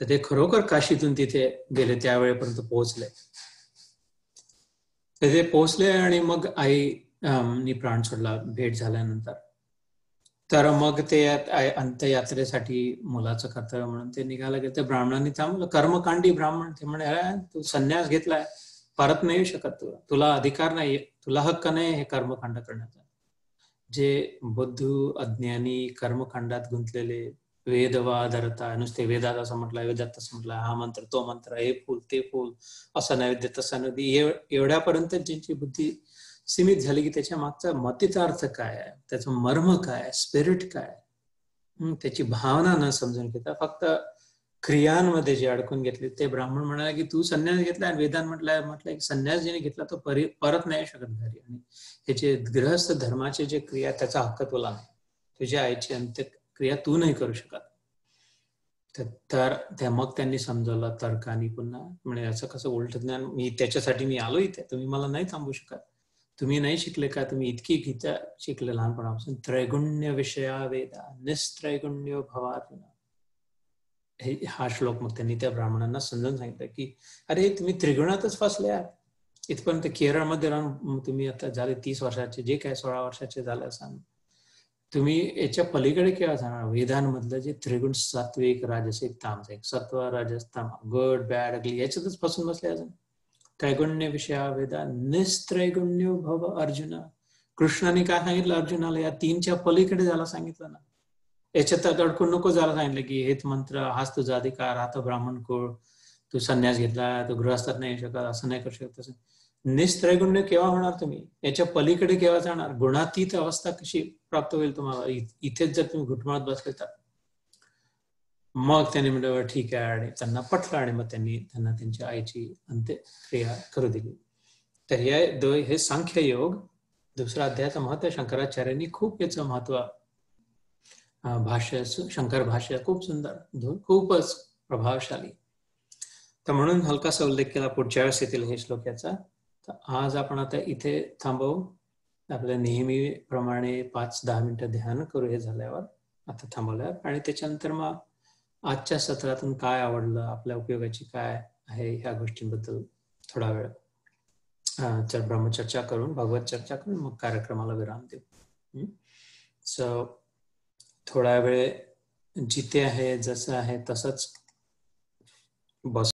तर ते खरोखर काशीतून तिथे गेले त्यावेळेपर्यंत पोहोचले. तर ते पोहोचले आणि मग आई नी प्राण सोडला. भेट झाल्यानंतर. तर मग ते अंत्ययात्रेसाठी मुलाचं कर्तव्य म्हणून ते निघायला गेलं. ते ब्राह्मणांनी थांबलं कर्मकांडी ब्राह्मण ते म्हणे तू संन्यास घेतलाय. परत नाही येऊ शकत तुला तुला अधिकार नाही तुला हक्क नाही हे कर्मकांड करण्याचा. जे बुद्धू अज्ञानी कर्मकांडात गुंतलेले वेदवादरता नुसते वेदात असं म्हटलं वेदात तसं म्हटलं हा मंत्र तो मंत्र हे फूल ते फूल असं नैवेद्य तसा नदी एवढ्यापर्यंत ज्यांची बुद्धी सीमित झाली की त्याच्या मागचा मतीचा अर्थ काय आहे? त्याचं मर्म काय स्पिरिट काय त्याची भावना न समजून घेता फक्त क्रियांमध्ये जे अडकून घेतले ते ब्राह्मण म्हणाला की तू संन्यास घेतला आणि वेदांत म्हटलं म्हटलं की संन्यास ज्याने घेतला तो परी परत नाही शकत घरी आणि त्याचे गृहस्थ धर्माचे जे क्रिया त्याचा हक्क तुला नाही. तुझ्या आईची अंत्य क्रिया तू नाही करू शकत. तर त्या मग त्यांनी समजवलं तर्कानी पुन्हा म्हणजे असं कसं उलट ज्ञान मी त्याच्यासाठी मी आलो इथे तुम्ही मला नाही थांबू शकत. तुम्ही नाही शिकले का? तुम्ही इतकी गीता शिकले लहानपणापासून. त्रैगुण्य विषया वेदा निस्त्रैगुण्य भवार्जुन हा श्लोक मग त्यांनी त्या ब्राह्मणांना समजून सांगितलं की अरे तुम्ही त्रिगुणातच फसले आहात. इथपर्यंत केरळमध्ये राहून तुम्ही आता झाले तीस वर्षाचे जे काय सोळा वर्षाचे झाले असाल. तुम्ही याच्या पलीकडे केव्हा जाणार? वेदांमधलं जे त्रिगुण सात्विक राजसिक तामसिक सत्व राजस ताम गुड बॅड अगली याच्यातच फसून बसले अजून. त्रैगुण्य विषया वेदा निस्त्रैगुण्य भव अर्जुन. कृष्णाने काय सांगितलं अर्जुनाला? या तीनच्या पलीकडे झाला सांगितलं ना. याच्यात अडकून नको झाला सांगितलं की हेच मंत्र हाच तुझा अधिकार तो ब्राह्मण कुळ तू संन्यास घेतला तू गृहस्थात नाही शकत असं नाही करू शकत तसं. निस्त्रैगुण्य केव्हा होणार तुम्ही? याच्या पलीकडे केव्हा जाणार? गुणातीत अवस्था कशी प्राप्त होईल तुम्हाला? इथेच जर तुम्ही घुटमळत बसले तर. मग त्यांनी म्हटलं ठीक आहे. आणि त्यांना पटलं आणि मग त्यांनी त्यांना त्यांच्या आईची अंत्यक्रिया करू दिली. तर हे दोय हे सांख्य योग. दुसरा अध्यायाचं महत्त्व शंकराचार्यांनी खूप याचं महत्त्व भाष्य शंकर भाष्य खूप सुंदर खूपच प्रभावशाली. तर म्हणून हलकासा उल्लेख केला पुढच्या वेळेस येतील हे श्लोक याचा. तर आज आपण आता इथे थांबवू. आपल्या नेहमीप्रमाणे पाच दहा मिनिटं ध्यान करू हे झाल्यावर आता थांबवल्यावर. आणि त्याच्यानंतर मग आजच्या सत्रातून काय आवडलं? आपल्या उपयोगाची काय आहे ह्या गोष्टींबद्दल थोडा वेळ ब्रह्मचर्चा करून भगवत चर्चा करून मग कार्यक्रमाला विराम देऊ. सो थोडा वेळ जिथे आहे जसं आहे तसंच बस